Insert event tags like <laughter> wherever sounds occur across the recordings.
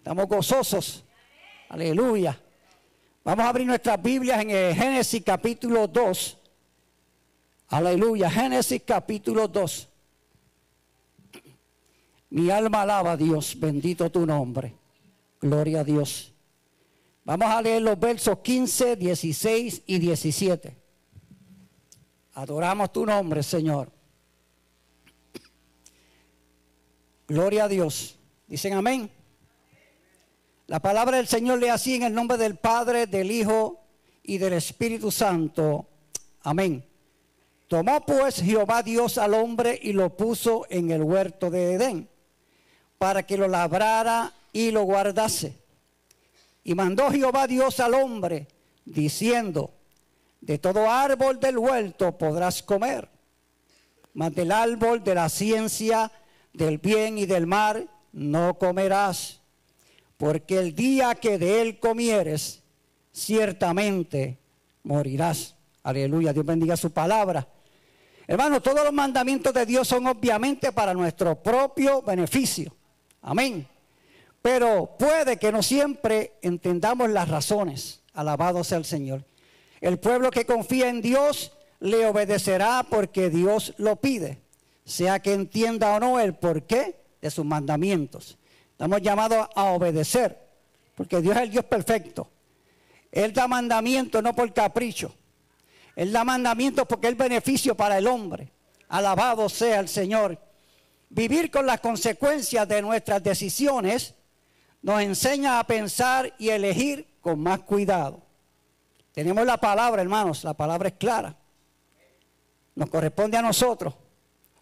Estamos gozosos. Aleluya. Vamos a abrir nuestras Biblias en el Génesis capítulo 2. Aleluya. Génesis capítulo 2. Mi alma alaba a Dios. Bendito tu nombre. Gloria a Dios. Vamos a leer los versos 15, 16 y 17. Adoramos tu nombre, Señor. Gloria a Dios. Dicen amén. La palabra del Señor lee así en el nombre del Padre, del Hijo y del Espíritu Santo. Amén. Tomó pues Jehová Dios al hombre y lo puso en el huerto de Edén para que lo labrara y lo guardase. Y mandó Jehová Dios al hombre diciendo, de todo árbol del huerto podrás comer, mas del árbol de la ciencia del bien y del mal no comerás, porque el día que de él comieres, ciertamente morirás. Aleluya, Dios bendiga su palabra. Hermanos, todos los mandamientos de Dios son obviamente para nuestro propio beneficio. Amén. Pero puede que no siempre entendamos las razones. Alabado sea el Señor. El pueblo que confía en Dios le obedecerá porque Dios lo pide, sea que entienda o no el porqué de sus mandamientos. Estamos llamados a obedecer, porque Dios es el Dios perfecto. Él da mandamientos no por capricho. Él da mandamientos porque es beneficio para el hombre. Alabado sea el Señor. Vivir con las consecuencias de nuestras decisiones nos enseña a pensar y elegir con más cuidado. Tenemos la palabra, hermanos, la palabra es clara. Nos corresponde a nosotros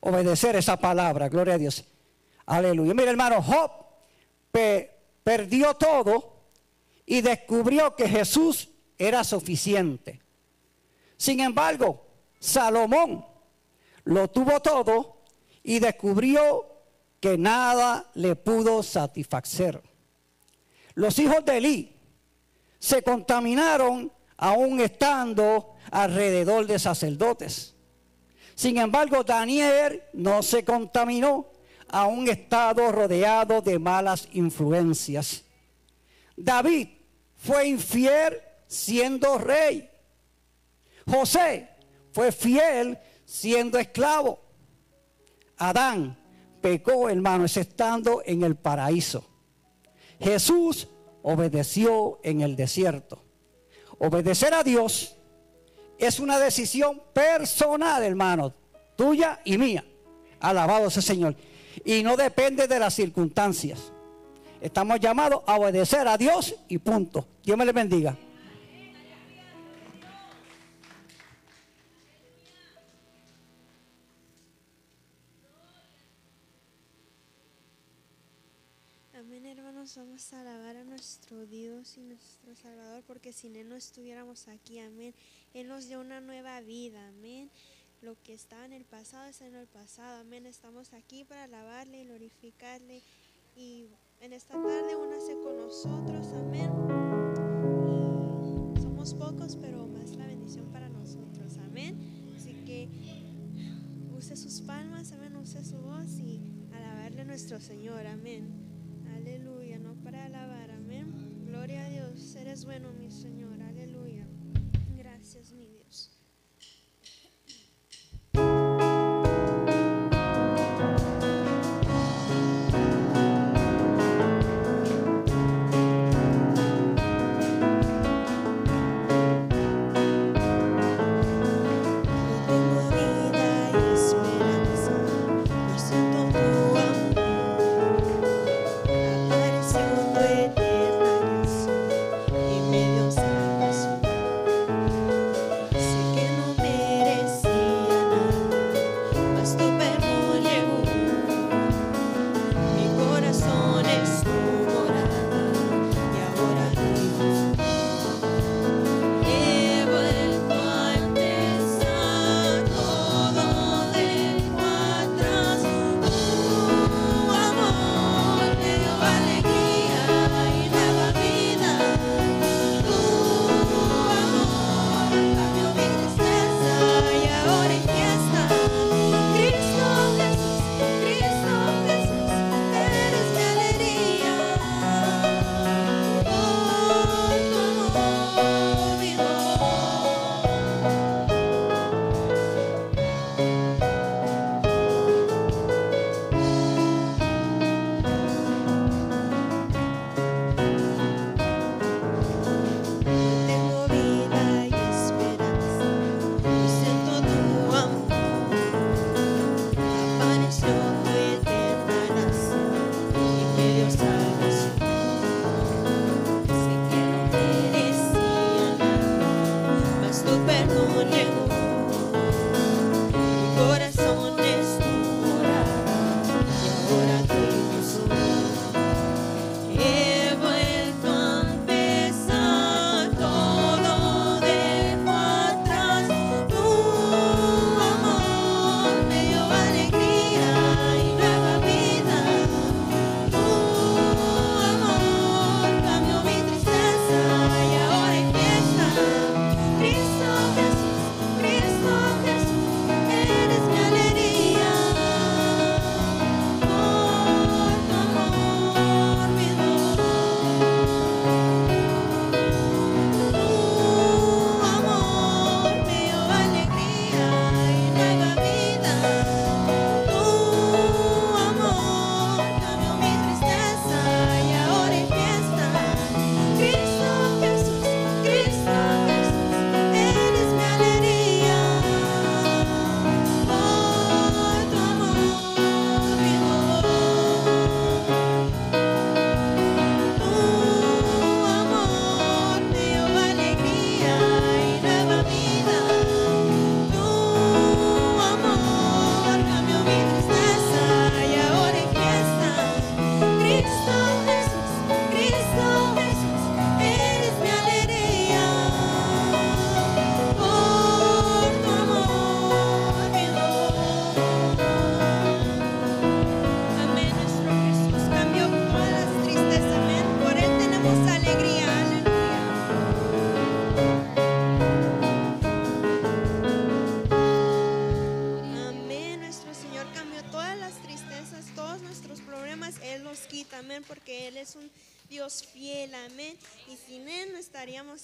obedecer esa palabra, gloria a Dios. Aleluya. Mira, hermano, Job perdió todo y descubrió que Jesús era suficiente. Sin embargo, Salomón lo tuvo todo y descubrió que nada le pudo satisfacer. Los hijos de Elí se contaminaron aún estando alrededor de sacerdotes. Sin embargo, Daniel no se contaminó, aún estado rodeado de malas influencias. David fue infiel siendo rey. José fue fiel siendo esclavo. Adán pecó, hermanos, estando en el paraíso. Jesús obedeció en el desierto. Obedecer a Dios es una decisión personal, hermano, tuya y mía. Alabado sea Señor. Y no depende de las circunstancias. Estamos llamados a obedecer a Dios y punto. Dios me le bendiga. vamos a alabar a nuestro Dios y nuestro Salvador, porque sin Él no estuviéramos aquí, amén. Él nos dio una nueva vida, amén. Lo que estaba en el pasado es en el pasado, amén. Estamos aquí para alabarle y glorificarle. Y en esta tarde únase con nosotros, amén. Y somos pocos, pero más la bendición para nosotros, amén. Así que use sus palmas, amén, use su voz y alabarle a nuestro Señor, amén. Aleluya, no para alabar, amén. Gloria a Dios, eres bueno, mi Señor,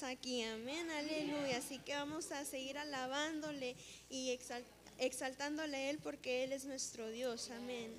aquí. Amén, aleluya. Así que vamos a seguir alabándole y exaltándole a Él porque Él es nuestro Dios. Amén.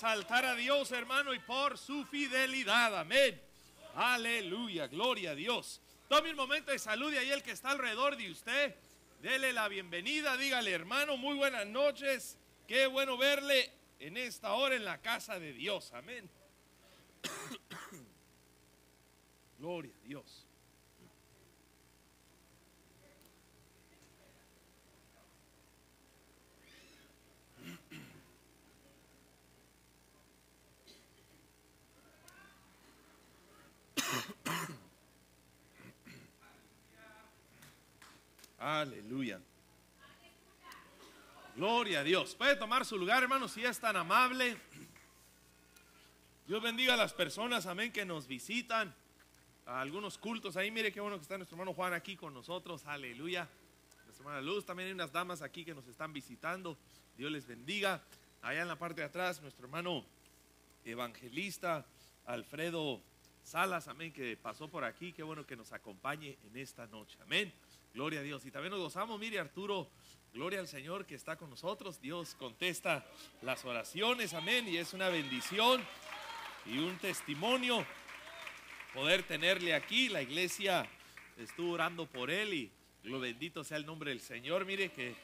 Exaltar a Dios, hermano, y por su fidelidad. Amén. Aleluya, gloria a Dios. Tome un momento y ahí el que está alrededor de usted. Dele la bienvenida, dígale, hermano, muy buenas noches. Qué bueno verle en esta hora en la casa de Dios. Amén. <coughs> Gloria a Dios. Aleluya. Gloria a Dios. Puede tomar su lugar, hermano, si es tan amable. Dios bendiga a las personas, amén, que nos visitan. A algunos cultos ahí, mire qué bueno que está nuestro hermano Juan aquí con nosotros. Aleluya. Nuestra hermana Luz, también hay unas damas aquí que nos están visitando. Dios les bendiga. Allá en la parte de atrás, nuestro hermano evangelista Alfredo Salas, amén, que pasó por aquí. Qué bueno que nos acompañe en esta noche. Amén. Gloria a Dios. Y también nos gozamos, mire Arturo, gloria al Señor que está con nosotros. Dios contesta las oraciones, amén. Y es una bendición y un testimonio poder tenerle aquí. La iglesia estuvo orando por él y lo bendito sea el nombre del Señor. Mire que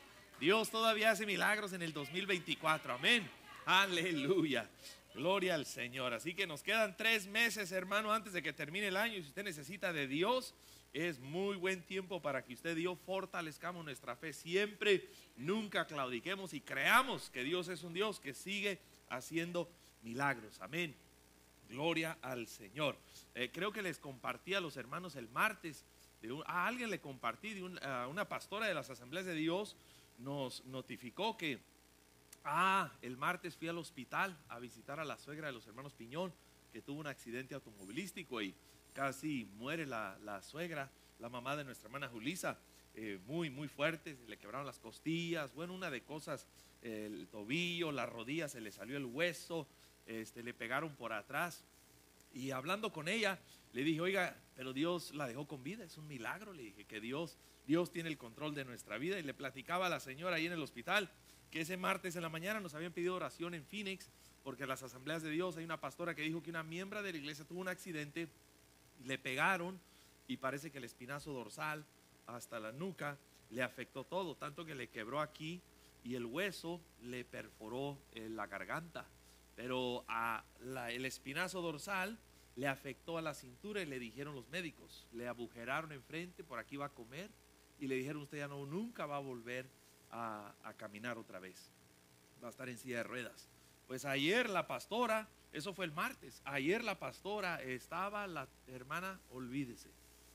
Dios todavía hace milagros en el 2024, amén. Aleluya. Gloria al Señor. Así que nos quedan tres meses, hermano, antes de que termine el año. Y si usted necesita de Dios, es muy buen tiempo para que usted y yo fortalezcamos nuestra fe siempre, nunca claudiquemos y creamos que Dios es un Dios que sigue haciendo milagros. Amén. Gloria al Señor. Eh, creo que les compartí a los hermanos el martes, a alguien le compartí, de una pastora de las asambleas de Dios nos notificó que, ah, el martes fui al hospital a visitar a la suegra de los hermanos Piñón, que tuvo un accidente automovilístico y casi muere la, suegra, la mamá de nuestra hermana Julisa, eh, muy, muy fuerte, le quebraron las costillas, bueno, una de cosas, el tobillo, la rodilla, se le salió el hueso, este, le pegaron por atrás. Y hablando con ella, le dije, oiga, pero Dios la dejó con vida, es un milagro, le dije que Dios, Dios tiene el control de nuestra vida. Y le platicaba a la señora ahí en el hospital que ese martes en la mañana nos habían pedido oración en Phoenix, porque en las asambleas de Dios hay una pastora que dijo que una miembro de la iglesia tuvo un accidente le pegaron y parece que el espinazo dorsal hasta la nuca le afectó todo, tanto que le quebró aquí y el hueso le perforó eh, la garganta. Pero a el espinazo dorsal le afectó a la cintura y le dijeron los médicos, le agujeraron enfrente, por aquí va a comer y le dijeron usted ya no, nunca va a volver a, caminar otra vez, va a estar en silla de ruedas. Pues ayer la pastora eso fue el martes. Ayer la pastora estaba, la hermana, olvídese.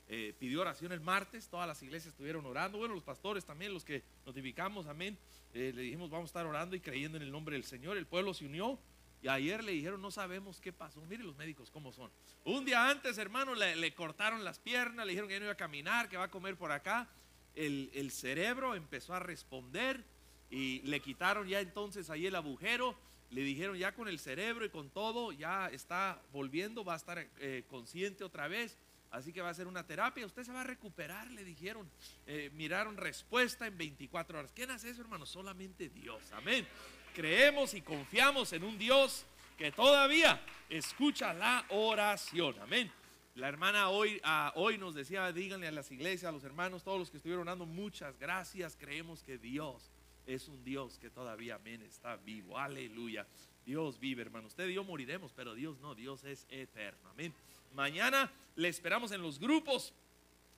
Eh, pidió oración el martes, todas las iglesias estuvieron orando. Bueno, los pastores también, los que notificamos, amén. Eh, le dijimos, vamos a estar orando y creyendo en el nombre del Señor. El pueblo se unió y ayer le dijeron, no sabemos qué pasó. Mire los médicos cómo son. Un día antes, hermano, le, cortaron las piernas, le dijeron que no iba a caminar, que va a comer por acá. El, el cerebro empezó a responder y le quitaron ya entonces ahí el agujero le dijeron ya con el cerebro y con todo, ya está volviendo, va a estar eh, consciente otra vez, así que va a ser una terapia, usted se va a recuperar, le dijeron, eh, miraron respuesta en 24 horas. ¿Quién hace eso, hermano? Solamente Dios, amén. Creemos y confiamos en un Dios que todavía escucha la oración, amén. La hermana hoy, ah, hoy nos decía, díganle a las iglesias, a los hermanos, todos los que estuvieron orando, muchas gracias, creemos que Dios es un Dios que todavía, amén, está vivo. Aleluya. Dios vive, hermano. Usted y yo moriremos, pero Dios no, Dios es eterno. Amén. Mañana le esperamos en los grupos.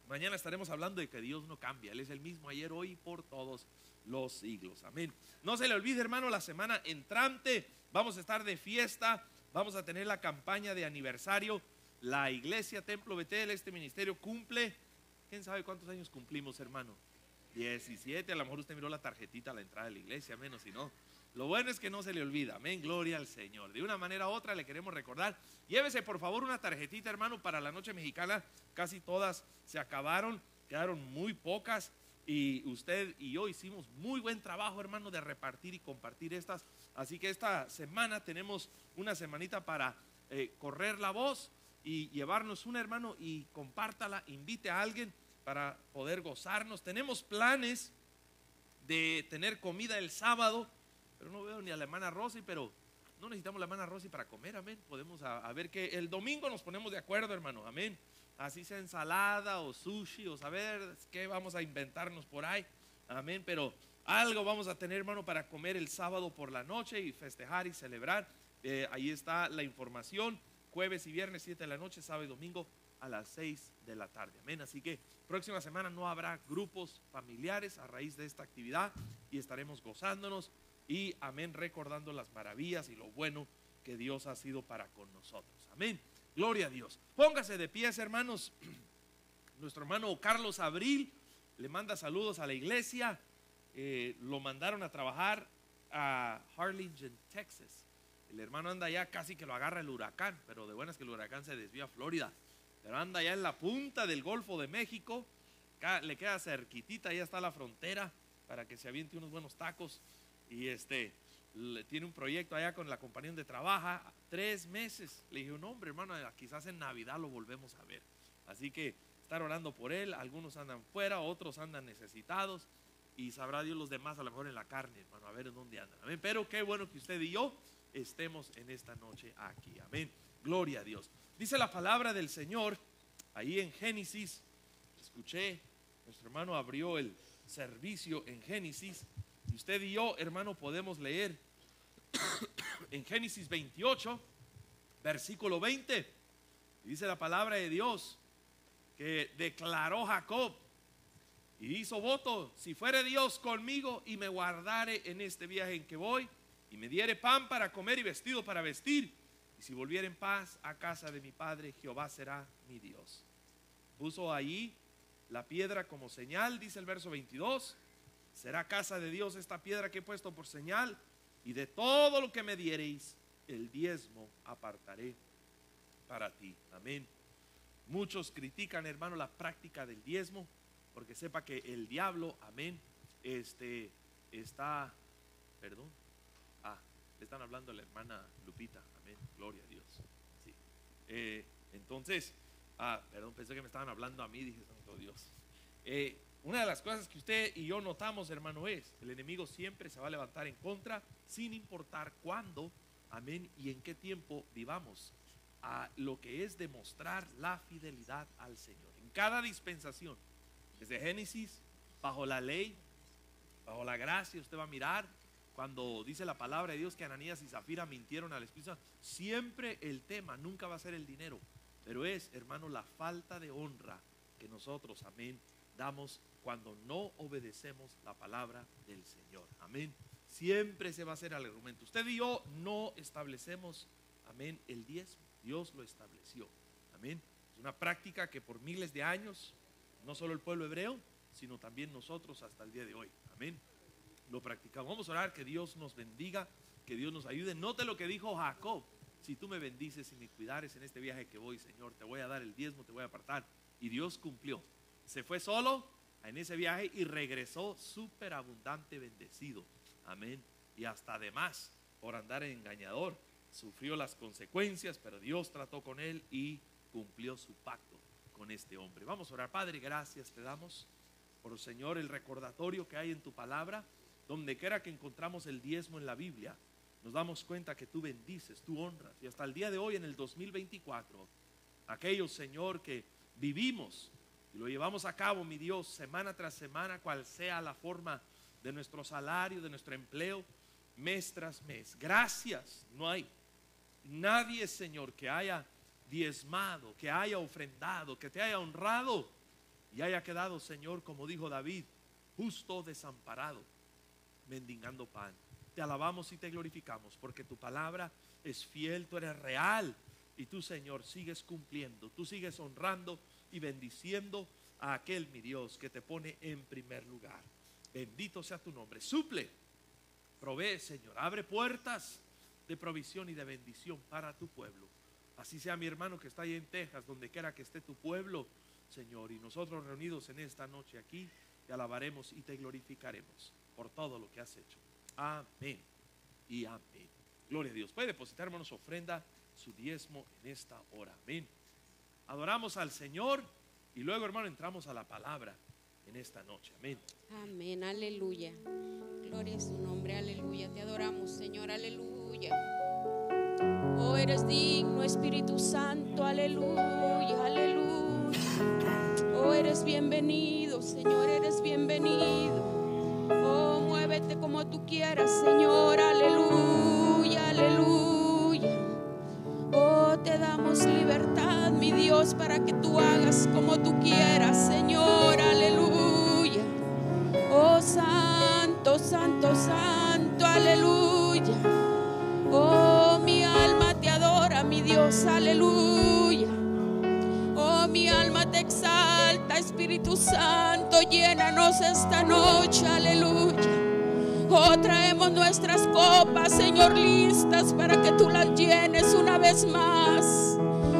Mañana estaremos hablando de que Dios no cambia. Él es el mismo ayer, hoy y por todos los siglos. Amén. No se le olvide, hermano, la semana entrante vamos a estar de fiesta. Vamos a tener la campaña de aniversario. La iglesia Templo Betel, este ministerio cumple. ¿Quién sabe cuántos años cumplimos, hermano? 17, a lo mejor usted miró la tarjetita a la entrada de la iglesia, menos si no. Lo bueno es que no se le olvida, amén, gloria al Señor. De una manera u otra le queremos recordar, llévese por favor una tarjetita, hermano, para la noche mexicana. Casi todas se acabaron, quedaron muy pocas y usted y yo hicimos muy buen trabajo, hermano, de repartir y compartir estas. Así que esta semana tenemos una semanita para eh, correr la voz y llevarnos una, hermano, y compártala, invite a alguien para poder gozarnos. Tenemos planes de tener comida el sábado, pero no veo ni a la hermana Rosy, pero no necesitamos la hermana Rosy para comer, amén. Podemos a, ver que el domingo nos ponemos de acuerdo, hermano, amén. Así sea ensalada o sushi o saber qué vamos a inventarnos por ahí, amén. Pero algo vamos a tener, hermano, para comer el sábado por la noche y festejar y celebrar. Eh, ahí está la información. Jueves y viernes, 7 de la noche, sábado y domingo a las 6 de la tarde. Amén. Así que próxima semana no habrá grupos familiares a raíz de esta actividad y estaremos gozándonos y, amén, recordando las maravillas y lo bueno que Dios ha sido para con nosotros. Amén. Gloria a Dios. Póngase de pies, hermanos. <clears throat> Nuestro hermano Carlos Abril le manda saludos a la iglesia. Eh, lo mandaron a trabajar a Harlingen, Texas. El hermano anda allá, casi que lo agarra el huracán, pero de buenas que el huracán se desvía a Florida. Pero anda allá en la punta del Golfo de México, le queda cerquitita, ya está la frontera para que se aviente unos buenos tacos. Y este, le- tiene un proyecto allá con la compañía donde trabaja, tres meses. Le dije, no hombre hermano, quizás en Navidad lo volvemos a ver. Así que estar orando por él, algunos andan fuera, otros andan necesitados. Y sabrá Dios los demás a lo mejor en la carne, hermano, a ver en dónde andan. Pero qué bueno que usted y yo estemos en esta noche aquí. Amén. Gloria a Dios. Dice la palabra del Señor ahí en Génesis. Escuché, nuestro hermano abrió el servicio en Génesis. Y usted y yo, hermano, podemos leer en Génesis 28, versículo 20. Y dice la palabra de Dios que declaró Jacob y hizo voto, si fuere Dios conmigo y me guardare en este viaje en que voy, y me diere pan para comer y vestido para vestir, y si volviere en paz a casa de mi padre, Jehová será mi Dios. Puso ahí la piedra como señal, dice el verso 22, será casa de Dios esta piedra que he puesto por señal, y de todo lo que me diereis, el diezmo apartaré para ti. Amén. Muchos critican, hermano, la práctica del diezmo, porque sepa que el diablo, amén, este está, perdón, están hablando la hermana Lupita, amén, gloria a Dios. Sí. Eh, entonces, ah, perdón, pensé que me estaban hablando a mí, dije, santo Dios. Eh, una de las cosas que usted y yo notamos, hermano, es, el enemigo siempre se va a levantar en contra, sin importar cuándo, amén, y en qué tiempo vivamos a lo que es demostrar la fidelidad al Señor. En cada dispensación, desde Génesis, bajo la ley, bajo la gracia, usted va a mirar cuando dice la palabra de Dios que Ananías y Zafira mintieron al Espíritu Santo. Siempre el tema nunca va a ser el dinero, pero es, hermano, la falta de honra que nosotros, amén, damos cuando no obedecemos la palabra del Señor. Amén. Siempre se va a hacer el argumento. Usted y yo no establecemos, amén, el diezmo. Dios lo estableció. Amén. Es una práctica que por miles de años, no solo el pueblo hebreo, sino también nosotros hasta el día de hoy. Amén. Lo practicamos. Vamos a orar que Dios nos bendiga, que Dios nos ayude. Note lo que dijo Jacob. Si tú me bendices y me cuidares en este viaje que voy, Señor, te voy a dar el diezmo, te voy a apartar. Y Dios cumplió. Se fue solo en ese viaje y regresó súper abundante, bendecido. Amén. Y hasta además, por andar engañador, sufrió las consecuencias, pero Dios trató con él y cumplió su pacto con este hombre. Vamos a orar, Padre, gracias te damos por Señor el recordatorio que hay en tu palabra, donde quiera que encontramos el diezmo en la Biblia, nos damos cuenta que tú bendices, tú honras, y hasta el día de hoy, en el 2024, aquellos, Señor, que vivimos y lo llevamos a cabo, mi Dios, semana tras semana, cual sea la forma de nuestro salario, de nuestro empleo, mes tras mes. Gracias, no hay nadie, Señor, que haya diezmado, que haya ofrendado, que te haya honrado y haya quedado, Señor, como dijo David, justo desamparado, mendigando pan. Te alabamos y te glorificamos porque tu palabra es fiel, tú eres real y tú, Señor, sigues cumpliendo, tú sigues honrando y bendiciendo a aquel, mi Dios, que te pone en primer lugar. Bendito sea tu nombre. Suple, provee, Señor, abre puertas de provisión y de bendición para tu pueblo. Así sea mi hermano que está ahí en Texas, donde quiera que esté tu pueblo, Señor, y nosotros reunidos en esta noche aquí, te alabaremos y te glorificaremos por todo lo que has hecho. Amén y amén. Gloria a Dios. Puede depositar, hermanos, ofrenda, su diezmo en esta hora. Amén. Adoramos al Señor y luego, hermano, entramos a la palabra en esta noche. Amén. Amén, aleluya. Gloria a su nombre, aleluya. Te adoramos, Señor, aleluya. Oh, eres digno, Espíritu Santo, aleluya, aleluya. Oh, eres bienvenido, Señor, eres bienvenido. Oh, muévete como tú quieras, Señor, aleluya, aleluya. Oh, te damos libertad, mi Dios, para que tú hagas como tú quieras, Señor, aleluya. Oh, santo, santo, santo, aleluya. Oh, mi alma te adora, mi Dios, aleluya. Oh, mi alma te exalta, Espíritu Santo, llénanos esta noche, aleluya. Oh, traemos nuestras copas, Señor, listas para que tú las llenes una vez más.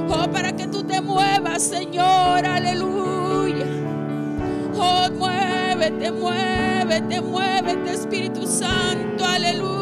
Oh, para que tú te muevas, Señor, aleluya. Oh, muévete, muévete, muévete, Espíritu Santo, aleluya.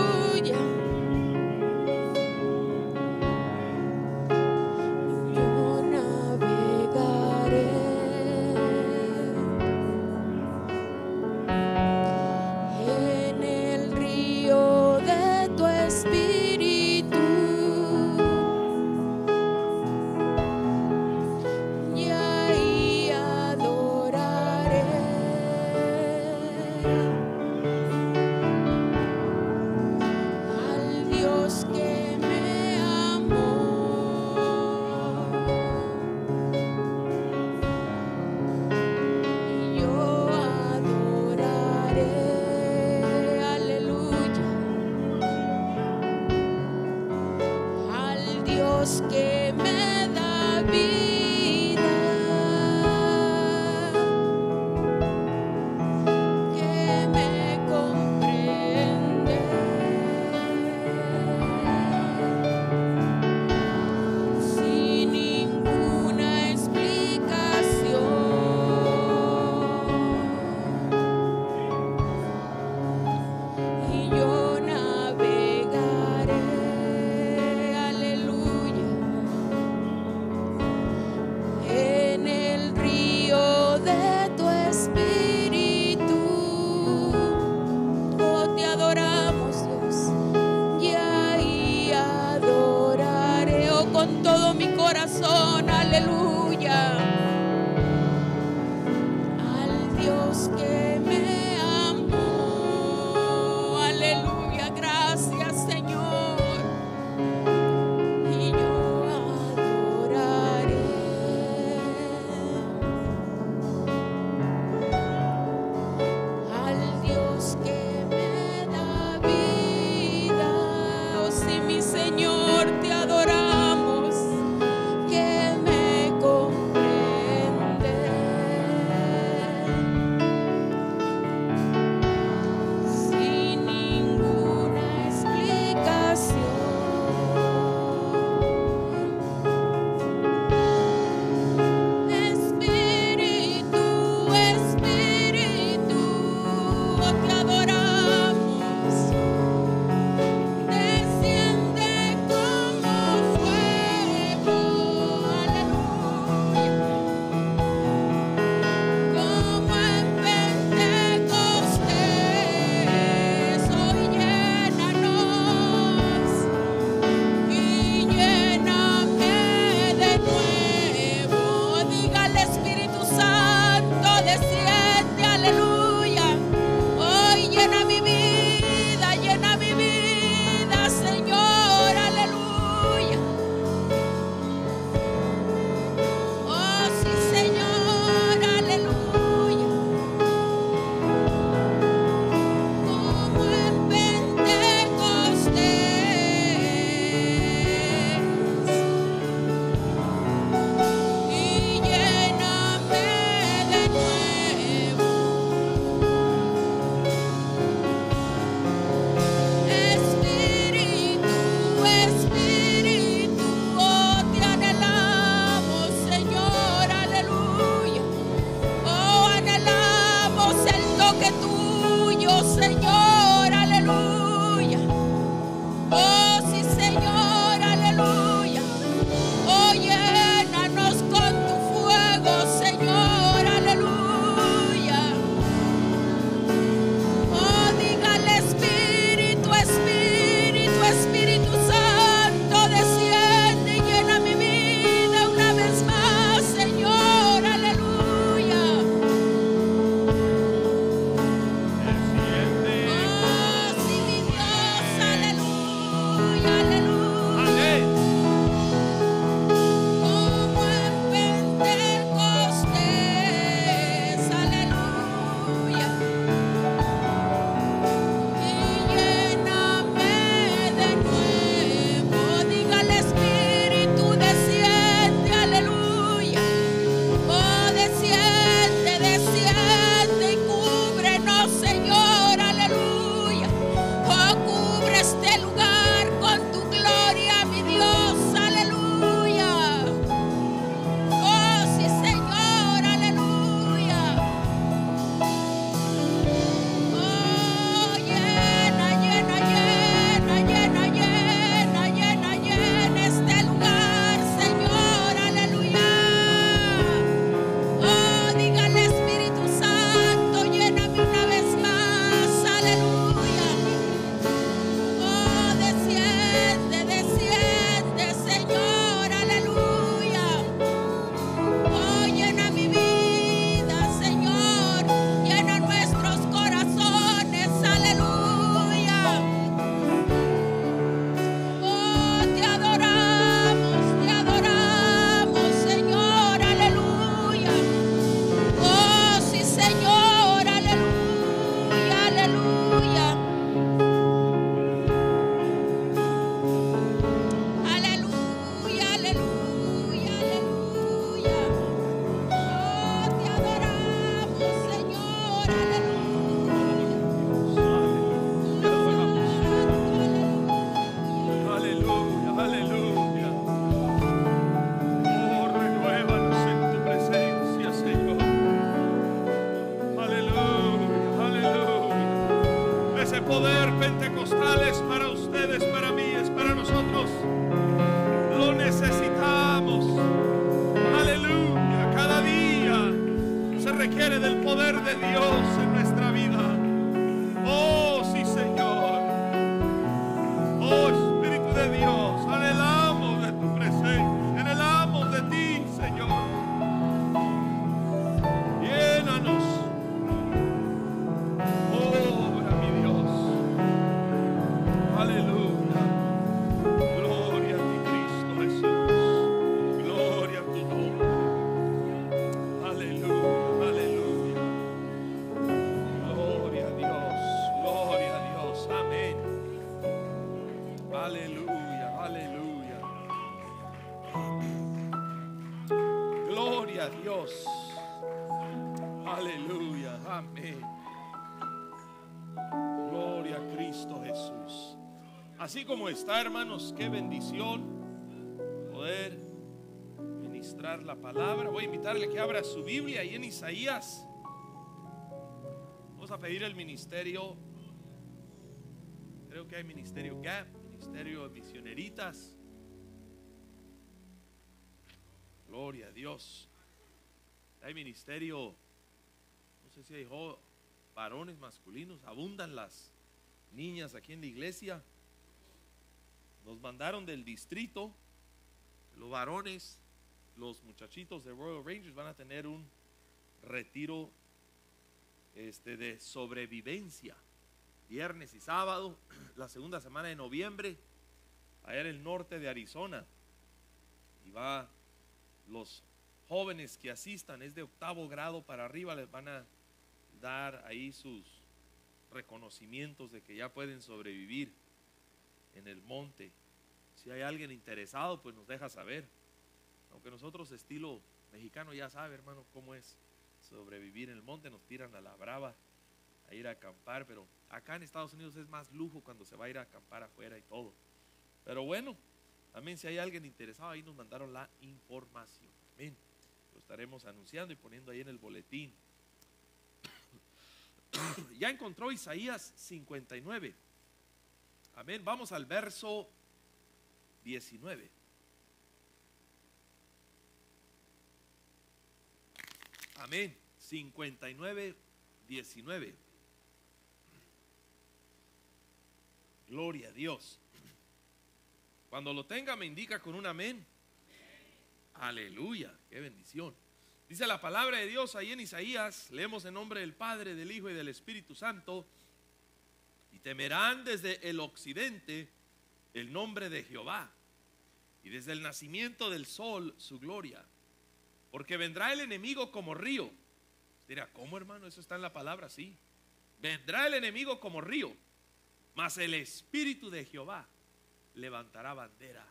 Está, hermanos, qué bendición poder ministrar la palabra. Voy a invitarle que abra su Biblia ahí en Isaías. Vamos a pedir el ministerio. Creo que hay ministerio Gap, ministerio de misioneritas. Gloria a Dios. Hay ministerio, no sé si hay varones masculinos, abundan las niñas aquí en la iglesia. Nos mandaron del distrito, los varones, los muchachitos de Royal Rangers van a tener un retiro este, de sobrevivencia, viernes y sábado, <clears throat> la segunda semana de noviembre, allá en el norte de Arizona. Y va los jóvenes que asistan, es de octavo grado para arriba, les van a dar ahí sus reconocimientos de que ya pueden sobrevivir en el monte. Si hay alguien interesado, pues nos deja saber. Aunque nosotros estilo mexicano ya sabe, hermano, cómo es sobrevivir en el monte, nos tiran a la brava a ir a acampar, pero acá en Estados Unidos es más lujo cuando se va a ir a acampar afuera y todo. Pero bueno, también si hay alguien interesado, ahí nos mandaron la información. Amén. Lo estaremos anunciando y poniendo ahí en el boletín. <coughs> ya encontró Isaías 59. Amén. Vamos al verso 19. Amén. 59, 19. Gloria a Dios. Cuando lo tenga me indica con un amén. Aleluya, qué bendición. Dice la palabra de Dios ahí en Isaías, leemos en nombre del Padre, del Hijo y del Espíritu Santo, temerán desde el occidente el nombre de Jehová, y desde el nacimiento del sol su gloria, porque vendrá el enemigo como río. Dirá, ¿cómo hermano? Eso está en la palabra, sí. Vendrá el enemigo como río, mas el Espíritu de Jehová levantará bandera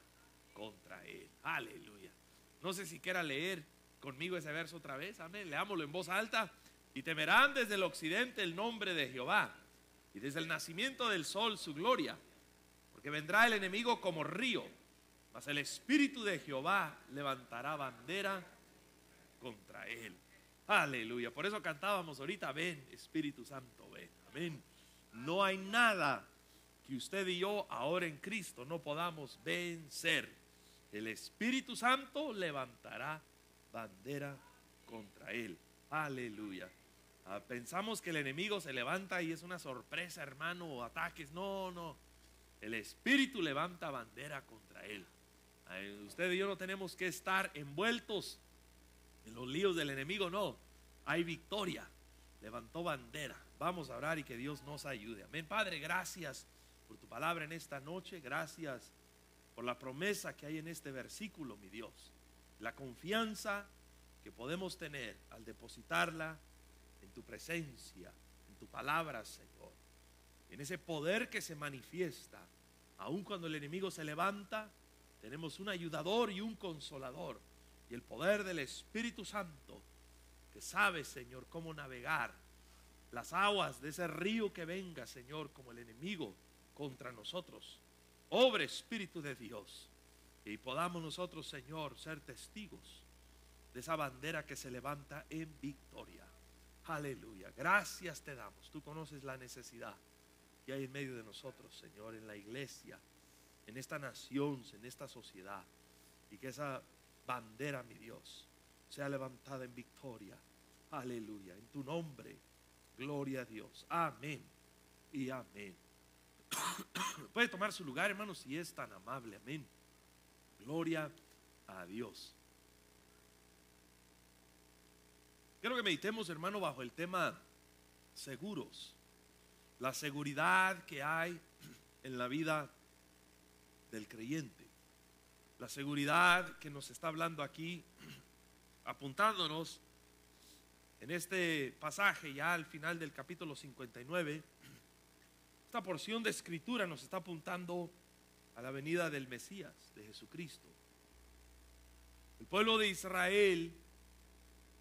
contra él. Aleluya. No sé si quiera leer conmigo ese verso otra vez. Amén. Leámoslo en voz alta. Y temerán desde el occidente el nombre de Jehová. Y desde el nacimiento del sol su gloria. Porque vendrá el enemigo como río. Mas el Espíritu de Jehová levantará bandera contra él. Aleluya. Por eso cantábamos ahorita, ven Espíritu Santo, ven. Amén. No hay nada que usted y yo ahora en Cristo no podamos vencer. El Espíritu Santo levantará bandera contra él. Aleluya. Ah, pensamos que el enemigo se levanta y es una sorpresa, hermano, o ataques. No, no. El Espíritu levanta bandera contra él. Ay, Usted y yo no tenemos que estar envueltos en los líos del enemigo, no. Hay victoria. Levantó bandera. Vamos a orar y que Dios nos ayude. Amén. Padre, gracias por tu palabra en esta noche. Gracias por la promesa que hay en este versículo, mi Dios. La confianza que podemos tener al depositarla en tu presencia, en tu palabra, Señor. En ese poder que se manifiesta, aun cuando el enemigo se levanta, tenemos un ayudador y un consolador. Y el poder del Espíritu Santo, que sabe, Señor, cómo navegar las aguas de ese río que venga, Señor, como el enemigo contra nosotros. Obre Espíritu de Dios. Y podamos nosotros, Señor, ser testigos de esa bandera que se levanta en victoria. Aleluya. Gracias te damos. Tú conoces la necesidad que hay en medio de nosotros, Señor, en la iglesia, en esta nación, en esta sociedad. Y que esa bandera, mi Dios, sea levantada en victoria. Aleluya. En tu nombre. Gloria a Dios. Amén. Y amén. <coughs> Puede tomar su lugar, hermano, si es tan amable. Amén. Gloria a Dios. Quiero que meditemos, hermano, bajo el tema seguros. La seguridad que hay en la vida del creyente. La seguridad que nos está hablando aquí, apuntándonos en este pasaje, ya al final del capítulo 59. Esta porción de escritura nos está apuntando a la venida del Mesías, de Jesucristo. El pueblo de Israel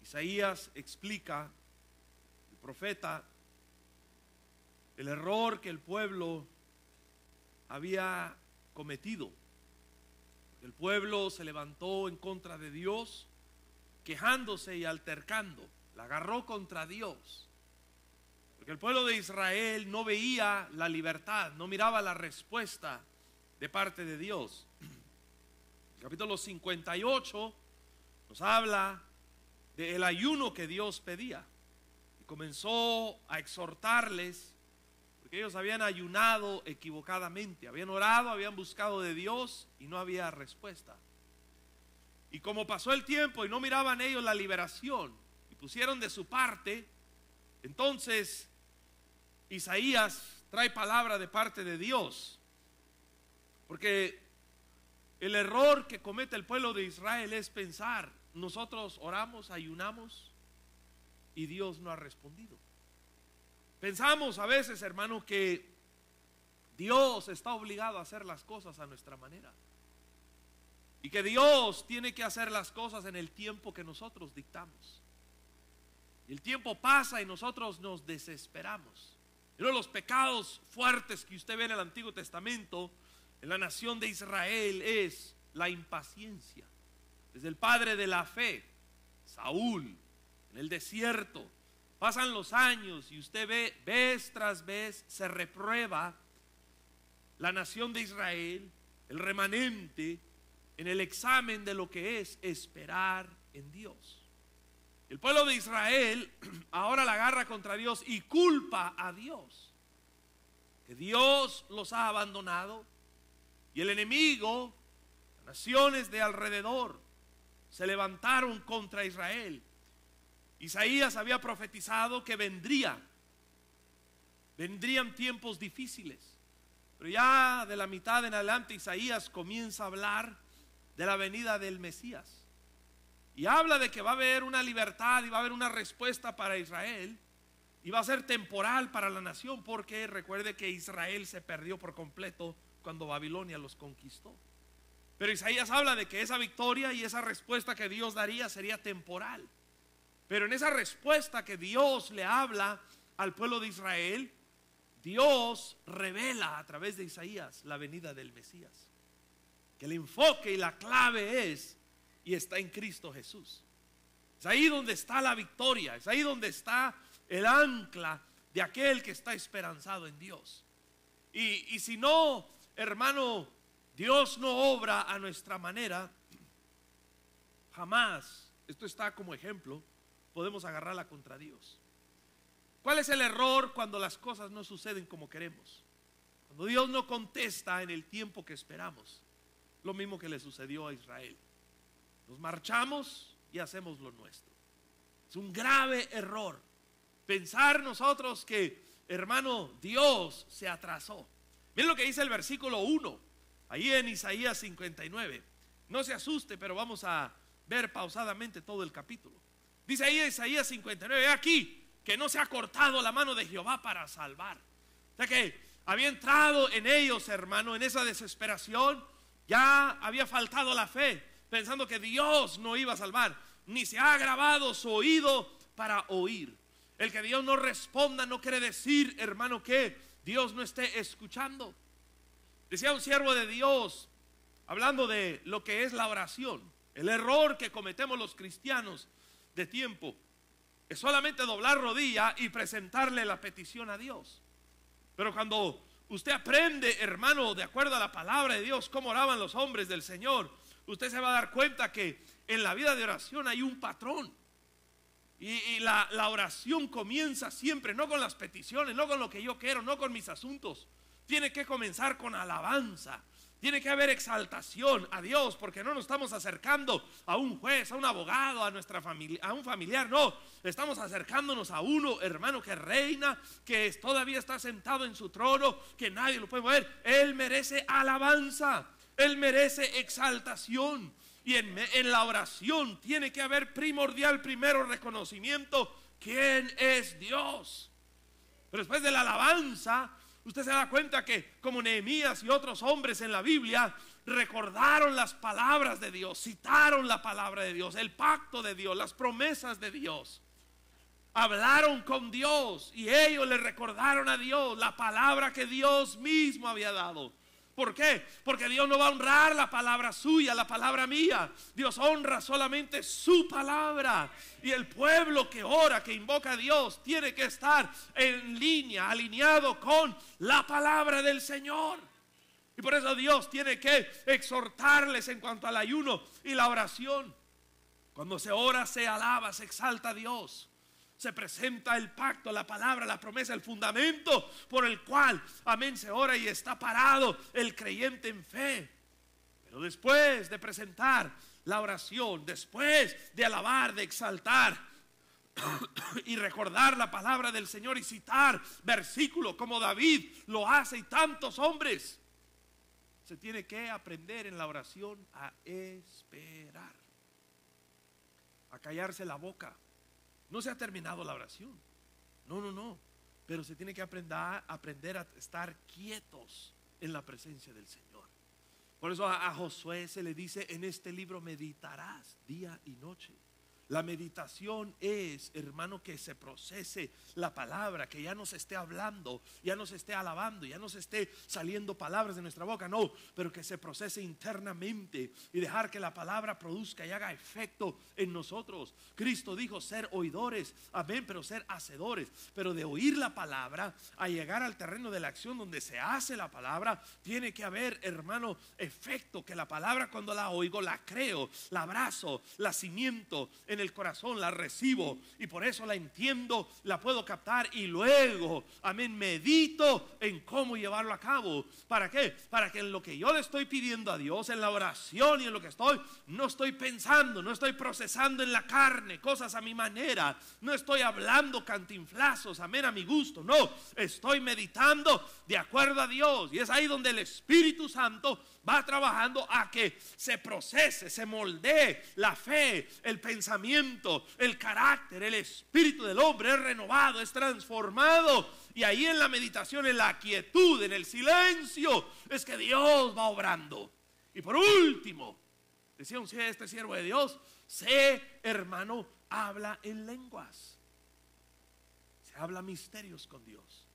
Isaías explica, el profeta, el error que el pueblo había cometido. El pueblo se levantó en contra de Dios, quejándose y altercando. La agarró contra Dios. Porque el pueblo de Israel no veía la libertad, no miraba la respuesta de parte de Dios. El capítulo 58 nos habla del ayuno que Dios pedía. Y comenzó a exhortarles, porque ellos habían ayunado equivocadamente, habían orado, habían buscado de Dios y no había respuesta. Y como pasó el tiempo y no miraban ellos la liberación y pusieron de su parte, entonces Isaías trae palabra de parte de Dios. Porque el error que comete el pueblo de Israel es pensar, nosotros oramos, ayunamos y Dios no ha respondido. Pensamos a veces, hermano, que Dios está obligado a hacer las cosas a nuestra manera. Y que Dios tiene que hacer las cosas en el tiempo que nosotros dictamos. El tiempo pasa y nosotros nos desesperamos. Uno de los pecados fuertes que usted ve en el Antiguo Testamento, en la nación de Israel, es la impaciencia. Desde el padre de la fe, Saúl, en el desierto. Pasan los años y usted ve, vez tras vez, se reprueba la nación de Israel, el remanente, en el examen de lo que es esperar en Dios. El pueblo de Israel <clears throat> ahora la agarra contra Dios y culpa a Dios. Que Dios los ha abandonado y el enemigo, naciones de alrededor, se levantaron contra Israel. Isaías había profetizado que vendría, vendrían tiempos difíciles. Pero ya de la mitad en adelante Isaías comienza a hablar de la venida del Mesías. Y habla de que va a haber una libertad y va a haber una respuesta para Israel. Y va a ser temporal para la nación porque recuerde que Israel se perdió por completo cuando Babilonia los conquistó. Pero Isaías habla de que esa victoria y esa respuesta que Dios daría sería temporal. Pero en esa respuesta que Dios le habla al pueblo de Israel, Dios revela a través de Isaías la venida del Mesías. Que el enfoque y la clave es y está en Cristo Jesús. Es ahí donde está la victoria, es ahí donde está el ancla de aquel que está esperanzado en Dios. Y, y si no, hermano, Dios no obra a nuestra manera, jamás, esto está como ejemplo, podemos agarrarla contra Dios. ¿Cuál es el error cuando las cosas no suceden como queremos? Cuando Dios no contesta en el tiempo que esperamos. Lo mismo que le sucedió a Israel. Nos marchamos y hacemos lo nuestro. Es un grave error pensar nosotros que, hermano, Dios se atrasó. Miren lo que dice el versículo 1 Ahí en Isaías 59. No se asuste, pero vamos a ver pausadamente todo el capítulo. Dice ahí Isaías 59, aquí que no se ha cortado la mano de Jehová para salvar. O sea que había entrado en ellos, hermano, en esa desesperación, ya había faltado la fe, pensando que Dios no iba a salvar, ni se ha grabado su oído para oír. El que Dios no responda no quiere decir, hermano, que Dios no esté escuchando. Decía un siervo de Dios, hablando de lo que es la oración, el error que cometemos los cristianos de tiempo, es solamente doblar rodilla y presentarle la petición a Dios. Pero cuando usted aprende, hermano, de acuerdo a la palabra de Dios, cómo oraban los hombres del Señor, usted se va a dar cuenta que en la vida de oración hay un patrón. Y, la, la oración comienza siempre, no con las peticiones, no con lo que yo quiero, no con mis asuntos tiene que comenzar con alabanza. Tiene que haber exaltación a Dios, porque no nos estamos acercando a un juez, a un abogado, a nuestra familia, a un familiar, no, estamos acercándonos a uno, hermano, que reina, que todavía está sentado en su trono, que nadie lo puede mover. Él merece alabanza, él merece exaltación. Y en, en la oración tiene que haber primordial primero reconocimiento quién es Dios. Pero después de la alabanza Usted se da cuenta que como Nehemías y otros hombres en la Biblia recordaron las palabras de Dios, citaron la palabra de Dios, el pacto de Dios, las promesas de Dios. Hablaron con Dios y ellos le recordaron a Dios la palabra que Dios mismo había dado. ¿Por qué? Porque Dios no va a honrar la palabra suya, la palabra mía. Dios honra solamente su palabra. Y el pueblo que ora, que invoca a Dios, tiene que estar en línea, alineado con la palabra del Señor. Y por eso Dios tiene que exhortarles en cuanto al ayuno y la oración. Cuando se ora, se alaba, se exalta a Dios se presenta el pacto, la palabra, la promesa, el fundamento por el cual, amén, se ora y está parado el creyente en fe. Pero después de presentar la oración, después de alabar, de exaltar <coughs> y recordar la palabra del Señor y citar versículos como David lo hace y tantos hombres, se tiene que aprender en la oración a esperar, a callarse la boca no se ha terminado la oración. No, no, no. Pero se tiene que aprender, aprender a estar quietos en la presencia del Señor. Por eso a, a Josué se le dice, en este libro meditarás día y noche la meditación es, hermano, que se procese la palabra, que ya no se esté hablando, ya no se esté alabando, ya no se esté saliendo palabras de nuestra boca, no, pero que se procese internamente y dejar que la palabra produzca y haga efecto en nosotros. Cristo dijo ser oidores, amén, pero ser hacedores, pero de oír la palabra a llegar al terreno de la acción donde se hace la palabra, tiene que haber, hermano, efecto, que la palabra cuando la oigo la creo, la abrazo, la cimiento en el corazón, la recibo y por eso la entiendo, la puedo captar y luego, amén, medito en cómo llevarlo a cabo. ¿Para qué? Para que en lo que yo le estoy pidiendo a Dios, en la oración y en lo que estoy, no estoy pensando, no estoy procesando en la carne cosas a mi manera, no estoy hablando cantinflazos, amén, a mi gusto, no, estoy meditando de acuerdo a Dios y es ahí donde el Espíritu Santo va trabajando a que se procese, se moldee la fe, el pensamiento, el carácter, el espíritu del hombre es renovado, es transformado. Y ahí en la meditación, en la quietud, en el silencio, es que Dios va obrando. Y por último, decía un este siervo de Dios, sé, hermano, habla en lenguas. Se habla misterios con Dios.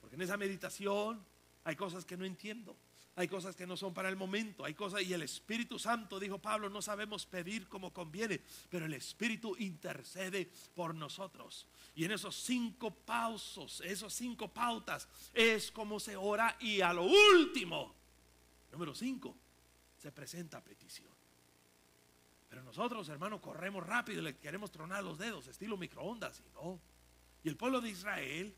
Porque en esa meditación hay cosas que no entiendo hay cosas que no son para el momento, hay cosas y el Espíritu Santo, dijo Pablo, no sabemos pedir como conviene, pero el Espíritu intercede por nosotros. Y en esos cinco pausos, esos cinco pautas, es como se ora y a lo último, número cinco, se presenta petición. Pero nosotros, hermanos, corremos rápido y le queremos tronar los dedos, estilo microondas, y no. Y el pueblo de Israel,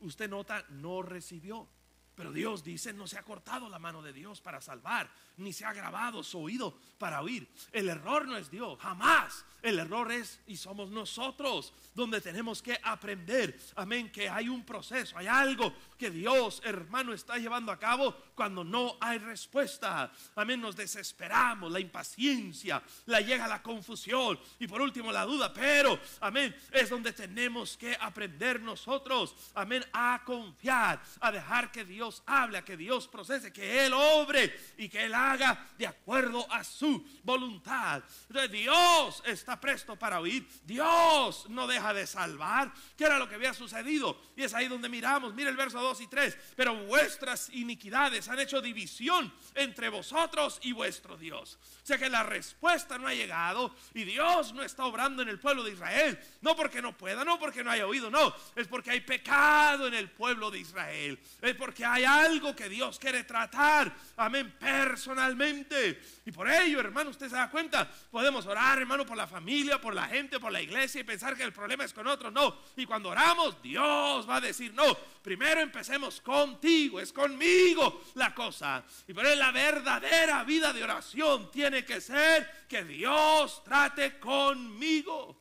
usted nota, no recibió. Pero Dios dice, no se ha cortado la mano de Dios para salvar, ni se ha grabado su oído para oír. El error no es Dios, jamás. El error es y somos nosotros donde tenemos que aprender, amén, que hay un proceso, hay algo que Dios, hermano, está llevando a cabo cuando no hay respuesta. Amén, nos desesperamos, la impaciencia, la llega la confusión y por último la duda, pero, amén, es donde tenemos que aprender nosotros, amén, a confiar, a dejar que Dios hable, a que Dios procese, que Él obre y que Él haga de acuerdo a su voluntad. Entonces Dios está presto para oír, Dios no deja de salvar, que era lo que había sucedido. Y es ahí donde miramos, mira el verso 2 y 3, pero vuestras iniquidades han hecho división entre vosotros y vuestro Dios. O sea que la respuesta no ha llegado y Dios no está obrando en el pueblo de Israel, no porque no pueda, no porque no haya oído, no, es porque hay pecado en el pueblo de Israel, es porque hay algo que Dios quiere tratar, amén, personalmente. Y por ello, hermano, usted se da cuenta, podemos orar, hermano, por la familia, por la gente, por la iglesia y pensar que el problema es con otros, no. Y cuando oramos, Dios va a decir, no, primero empecemos contigo, es conmigo la cosa. Y por eso la verdadera vida de oración tiene que ser que Dios trate conmigo.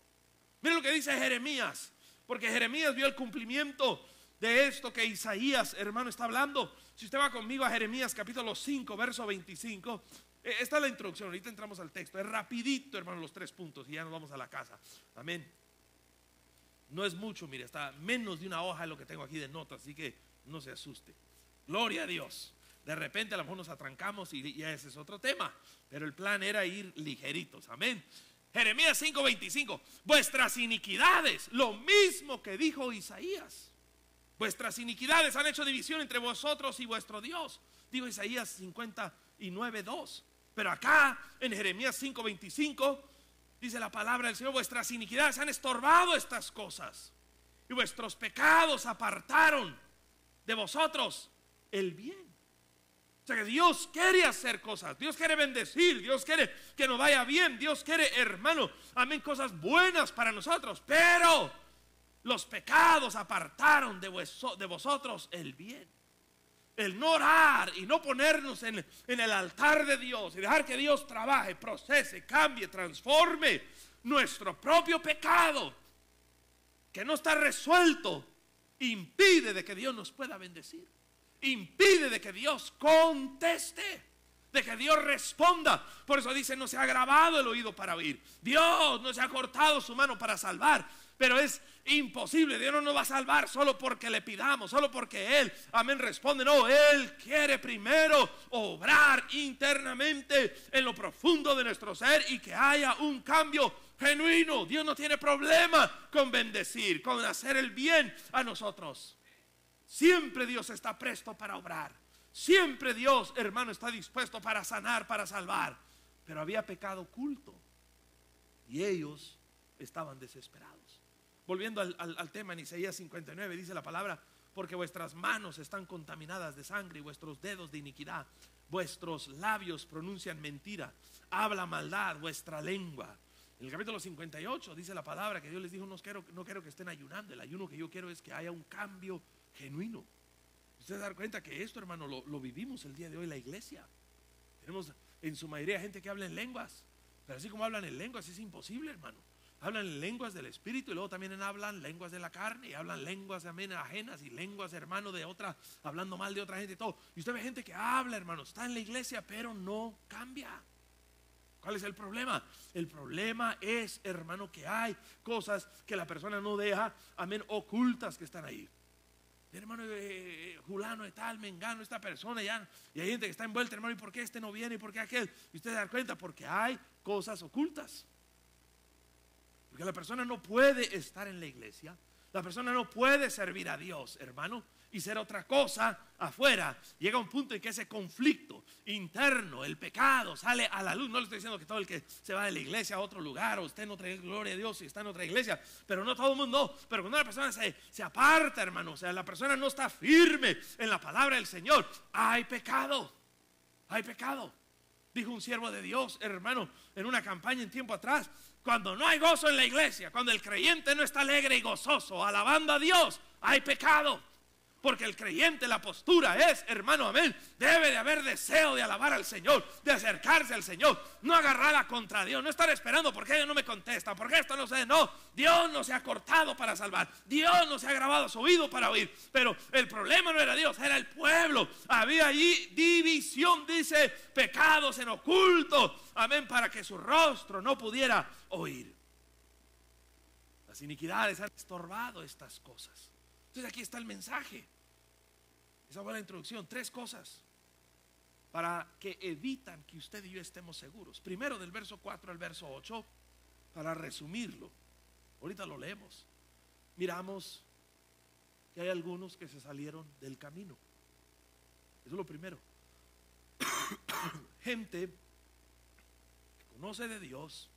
Miren lo que dice Jeremías, porque Jeremías vio el cumplimiento de esto que Isaías, hermano, está hablando. Si usted va conmigo a Jeremías capítulo 5, verso 25, eh, esta es la introducción, ahorita entramos al texto. Es rapidito, hermano, los tres puntos y ya nos vamos a la casa. Amén. No es mucho, mire, está menos de una hoja lo que tengo aquí de notas, así que no se asuste. Gloria a Dios. de repente a lo mejor nos atrancamos y, y ese es otro tema. Pero el plan era ir ligeritos. Amén. Jeremías 5:25. Vuestras iniquidades, lo mismo que dijo Isaías. Vuestras iniquidades han hecho división entre vosotros y vuestro Dios. Dijo Isaías 59, 2. Pero acá en Jeremías 5:25 dice la palabra del Señor, vuestras iniquidades han estorbado estas cosas y vuestros pecados apartaron de vosotros el bien. O sea que Dios quiere hacer cosas, Dios quiere bendecir, Dios quiere que nos vaya bien, Dios quiere, hermano, amén, cosas buenas para nosotros, pero los pecados apartaron de, vosotros el bien. El no orar y no ponernos en, en el altar de Dios y dejar que Dios trabaje, procese, cambie, transforme nuestro propio pecado que no está resuelto, impide de que Dios nos pueda bendecir. Impide de que Dios conteste de que Dios responda. Por eso dice, no se ha grabado el oído para oír. Dios no se ha cortado su mano para salvar. Pero es imposible. Dios no nos va a salvar solo porque le pidamos, solo porque Él, amén, responde. No, Él quiere primero obrar internamente en lo profundo de nuestro ser y que haya un cambio genuino. Dios no tiene problema con bendecir, con hacer el bien a nosotros. Siempre Dios está presto para obrar. Siempre Dios, hermano, está dispuesto para sanar, para salvar. Pero había pecado oculto. Y ellos estaban desesperados. Volviendo al, tema en Isaías 59, dice la palabra, porque vuestras manos están contaminadas de sangre y vuestros dedos de iniquidad. Vuestros labios pronuncian mentira. Habla maldad vuestra lengua. En el capítulo 58 dice la palabra que Dios les dijo, no quiero, no quiero que estén ayunando. El ayuno que yo quiero es que haya un cambio genuino. Usted dar cuenta que esto, hermano, lo, vivimos el día de hoy en la iglesia. Tenemos en su mayoría gente que habla en lenguas, pero así como hablan en lenguas es imposible, hermano. Hablan en lenguas del espíritu y luego también hablan lenguas de la carne y hablan lenguas también ajenas y lenguas, hermano, de otra, hablando mal de otra gente y todo. Y usted ve gente que habla, hermano, está en la iglesia, pero no cambia. ¿Cuál es el problema? El problema es, hermano, que hay cosas que la persona no deja, amén, ocultas que están ahí hermano eh, Julano y tal, Mengano, esta persona ya. Y hay gente que está envuelta, hermano, ¿y por qué este no viene? ¿Y por qué aquel? Y usted se da cuenta, porque hay cosas ocultas. Porque la persona no puede estar en la iglesia, la persona no puede servir a Dios, hermano, y ser otra cosa afuera. Llega un punto en que ese conflicto interno, el pecado, sale a la luz. No le estoy diciendo que todo el que se va de la iglesia a otro lugar o usted no trae gloria a Dios y está en otra iglesia, pero no todo el mundo. Pero cuando una persona se, se aparta, hermano, o sea, la persona no está firme en la palabra del Señor, hay pecado, hay pecado. Dijo un siervo de Dios, hermano, en una campaña en tiempo atrás, cuando no hay gozo en la iglesia, cuando el creyente no está alegre y gozoso, alabando a Dios, hay pecado. Porque el creyente, la postura es, hermano, amén, debe de haber deseo de alabar al Señor, de acercarse al Señor, no agarrada contra Dios, no estar esperando porque Dios no me contesta, porque esto no sé, no, Dios no se ha cortado para salvar, Dios no se ha grabado su oído para oír, pero el problema no era Dios, era el pueblo, había allí división, dice, pecados en oculto, amén, para que su rostro no pudiera oír. Las iniquidades han estorbado estas cosas. Entonces aquí está el mensaje. Esa fue la introducción. Tres cosas para que evitan que usted y yo estemos seguros. Primero del verso 4 al verso 8, para resumirlo. Ahorita lo leemos. Miramos que hay algunos que se salieron del camino. Eso es lo primero. <coughs> Gente que conoce de Dios,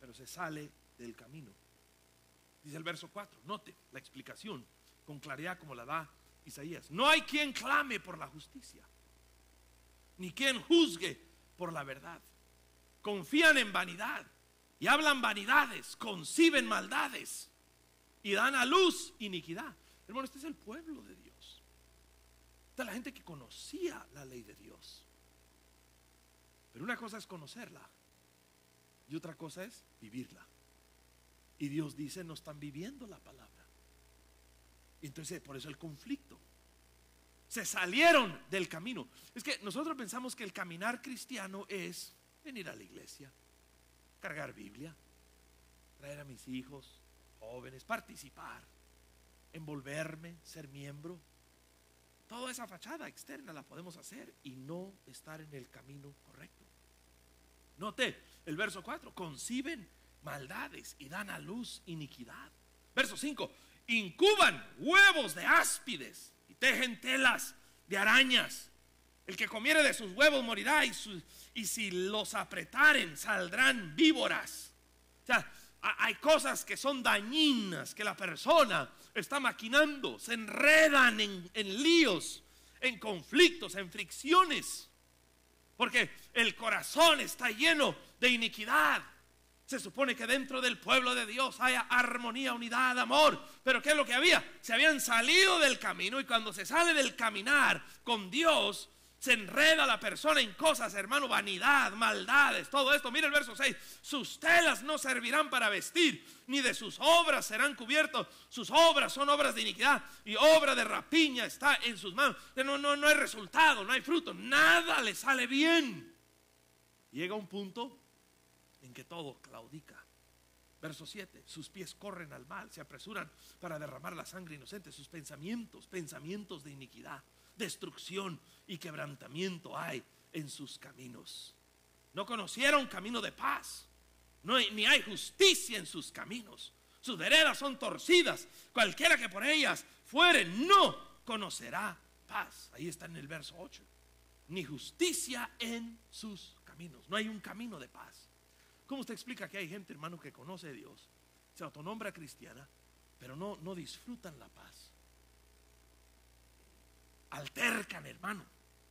pero se sale del camino. Dice el verso 4, note la explicación con claridad como la da Isaías. No hay quien clame por la justicia, ni quien juzgue por la verdad. Confían en vanidad y hablan vanidades, conciben maldades y dan a luz iniquidad. Hermano, este es el pueblo de Dios. Esta es la gente que conocía la ley de Dios. Pero una cosa es conocerla y otra cosa es vivirla. Y Dios dice, no están viviendo la palabra. Entonces, por eso el conflicto. Se salieron del camino. Es que nosotros pensamos que el caminar cristiano es venir a la iglesia, cargar Biblia, traer a mis hijos, jóvenes, participar, envolverme, ser miembro. toda esa fachada externa la podemos hacer y no estar en el camino correcto. Note el verso 4, conciben maldades y dan a luz iniquidad. Verso 5, incuban huevos de áspides y tejen telas de arañas. El que comiere de sus huevos morirá y, si los apretaren saldrán víboras. O sea, hay cosas que son dañinas, que la persona está maquinando, se enredan en, en líos, en conflictos, en fricciones. Porque el corazón está lleno de iniquidad. Se supone que dentro del pueblo de Dios haya armonía, unidad, amor. Pero ¿qué es lo que había? Se habían salido del camino y cuando se sale del caminar con Dios, se enreda la persona en cosas, hermano, vanidad, maldades, todo esto. Mira el verso 6. Sus telas no servirán para vestir, ni de sus obras serán cubiertos. Sus obras son obras de iniquidad y obra de rapiña está en sus manos. No, no, no hay resultado, no hay fruto, nada le sale bien. Llega un punto en que todo claudica. Verso 7, sus pies corren al mal, se apresuran para derramar la sangre inocente, sus pensamientos, pensamientos de iniquidad destrucción y quebrantamiento hay en sus caminos. No conocieron camino de paz, no ni hay justicia en sus caminos. Sus veredas son torcidas, cualquiera que por ellas fuere no conocerá paz. Ahí está en el verso 8. Ni justicia en sus caminos. No hay un camino de paz. ¿Cómo usted explica que hay gente, hermano, que conoce a Dios, se autonombra cristiana, pero no, no disfrutan la paz? altercan, hermano.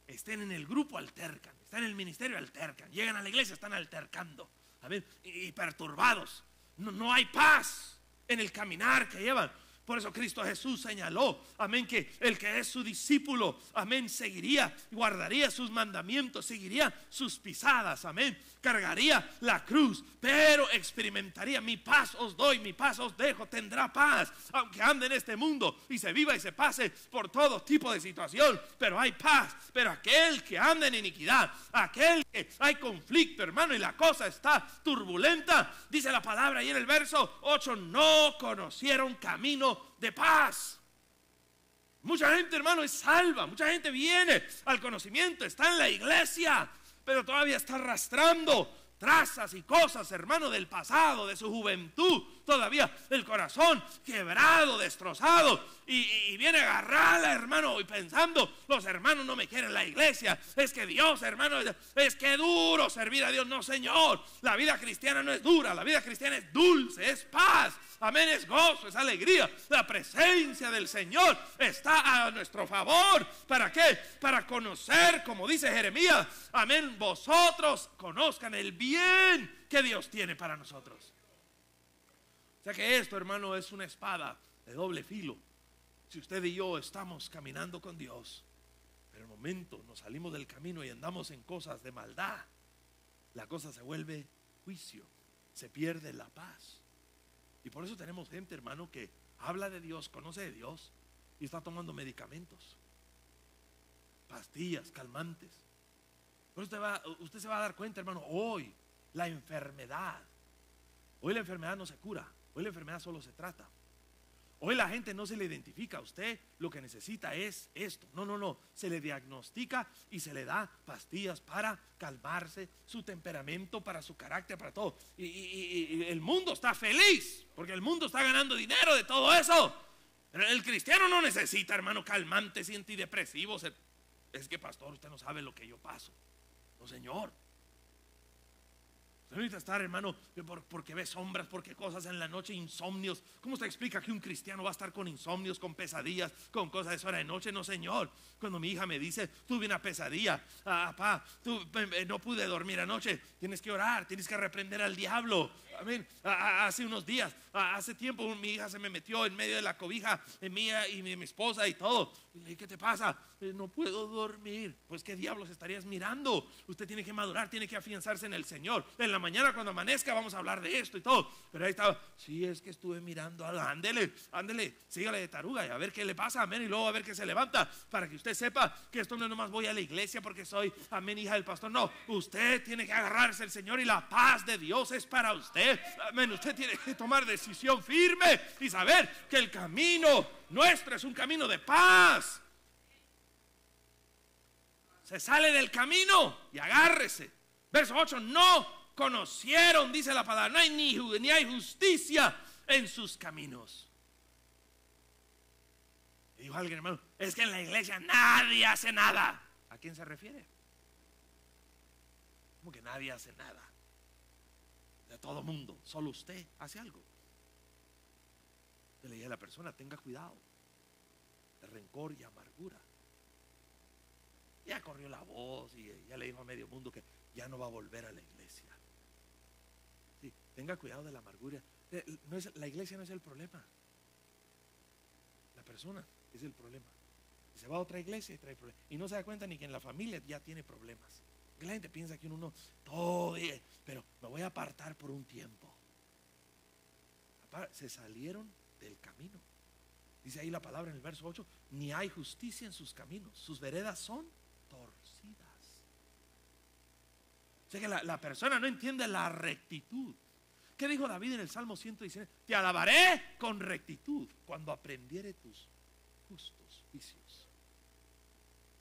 Estén en el grupo, altercan. Están en el ministerio, altercan. Llegan a la iglesia, están altercando. A ver, y, perturbados. No, no hay paz en el caminar que llevan. Por eso Cristo Jesús señaló, amén, que el que es su discípulo, amén, seguiría, guardaría sus mandamientos, seguiría sus pisadas, amén, cargaría la cruz, pero experimentaría mi paz os doy, mi paz os dejo, tendrá paz, aunque ande en este mundo y se viva y se pase por todo tipo de situación, pero hay paz, pero aquel que anda en iniquidad, aquel que hay conflicto, hermano, y la cosa está turbulenta, dice la palabra ahí en el verso 8, no conocieron camino de paz. Mucha gente, hermano, es salva. Mucha gente viene al conocimiento, está en la iglesia, pero todavía está arrastrando trazas y cosas, hermano, del pasado, de su juventud, todavía el corazón quebrado, destrozado, y, viene a agarrarla, hermano, y pensando, los hermanos no me quieren la iglesia, es que Dios, hermano, es que duro servir a Dios, no, Señor, la vida cristiana no es dura, la vida cristiana es dulce, es paz, Amén, es gozo, es alegría. La presencia del Señor está a nuestro favor. ¿Para qué? Para conocer, como dice Jeremías, amén, vosotros conozcan el bien que Dios tiene para nosotros. O sea que esto, hermano, es una espada de doble filo. Si usted y yo estamos caminando con Dios, pero en el momento nos salimos del camino y andamos en cosas de maldad, la cosa se vuelve juicio, se pierde la paz. Y por eso tenemos gente, hermano, que habla de Dios, conoce de Dios y está tomando medicamentos, pastillas, calmantes. Usted, va, usted se va a dar cuenta, hermano, hoy la enfermedad, hoy la enfermedad no se cura, hoy la enfermedad solo se trata. Hoy la gente no se le identifica a usted, lo que necesita es esto. No, no, no. Se le diagnostica y se le da pastillas para calmarse, su temperamento, para su carácter, para todo. Y, el mundo está feliz, porque el mundo está ganando dinero de todo eso. Pero el cristiano no necesita, hermano, calmantes y antidepresivos. Es que, pastor, usted no sabe lo que yo paso. No, señor. Usted estar, hermano, porque ve sombras, porque cosas en la noche, insomnios. ¿Cómo usted explica que un cristiano va a estar con insomnios, con pesadillas, con cosas de hora de noche? No, señor. Cuando mi hija me dice, tuve una pesadilla, ah, papá, tú, no pude dormir anoche, tienes que orar, tienes que reprender al diablo. Amén. Hace unos días, hace tiempo, mi hija se me metió en medio de la cobija, en mía y mi, esposa y todo. ¿Qué te pasa? No puedo dormir. Pues, ¿qué diablos estarías mirando? Usted tiene que madurar, tiene que afianzarse en el Señor. En la mañana, cuando amanezca, vamos a hablar de esto y todo. Pero ahí estaba, sí, es que estuve mirando, ándele, ándele, sígale de taruga y a ver qué le pasa, amén. Y luego a ver qué se levanta, para que usted sepa que esto no es nomás voy a la iglesia porque soy, amén, hija del pastor. No, usted tiene que agarrarse al Señor y la paz de Dios es para usted. Amén. Usted tiene que tomar decisión firme y saber que el camino nuestro es un camino de paz. se sale del camino y agárrese. Verso 8, no conocieron, dice la palabra, no hay ni, hay justicia en sus caminos. Y dijo alguien, hermano, es que en la iglesia nadie hace nada. ¿A quién se refiere? Como que nadie hace nada. De todo mundo, solo usted hace algo. Le dije a la persona, tenga cuidado de rencor y amargura. Ya corrió la voz y ya le dijo a medio mundo que ya no va a volver a la iglesia. Sí, tenga cuidado de la amargura. Eh, No es, la iglesia no es el problema. La persona es el problema. Y se va a otra iglesia y trae problemas. Y no se da cuenta ni que en la familia ya tiene problemas. La gente piensa que uno no, todo, eh, pero me voy a apartar por un tiempo. Se salieron del camino. Dice ahí la palabra en el verso 8, ni hay justicia en sus caminos, sus veredas son torcidas. O sea que la, la persona no entiende la rectitud. ¿Qué dijo David en el Salmo 119? Te alabaré con rectitud cuando aprendiere tus justos juicios.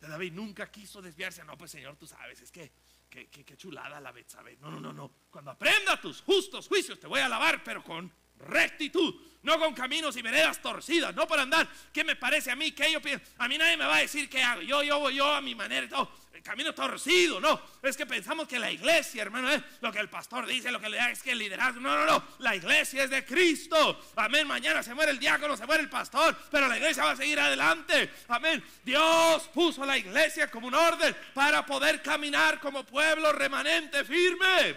De David nunca quiso desviarse. No, pues Señor, tú sabes, es que, que chulada la Betsabé. No, no, no, no. Cuando aprenda tus justos juicios, te voy a alabar, pero con rectitud, no con caminos y veredas torcidas, no por andar. ¿Qué me parece a mí? que yo pienso? A mí nadie me va a decir qué hago. Yo, yo voy yo a mi manera todo. El camino torcido, no. Es que pensamos que la iglesia, hermano, es lo que el pastor dice, lo que le da es que el liderazgo. No, no, no. La iglesia es de Cristo. Amén. Mañana se muere el diácono, se muere el pastor, pero la iglesia va a seguir adelante. Amén. Dios puso la iglesia como un orden para poder caminar como pueblo remanente firme.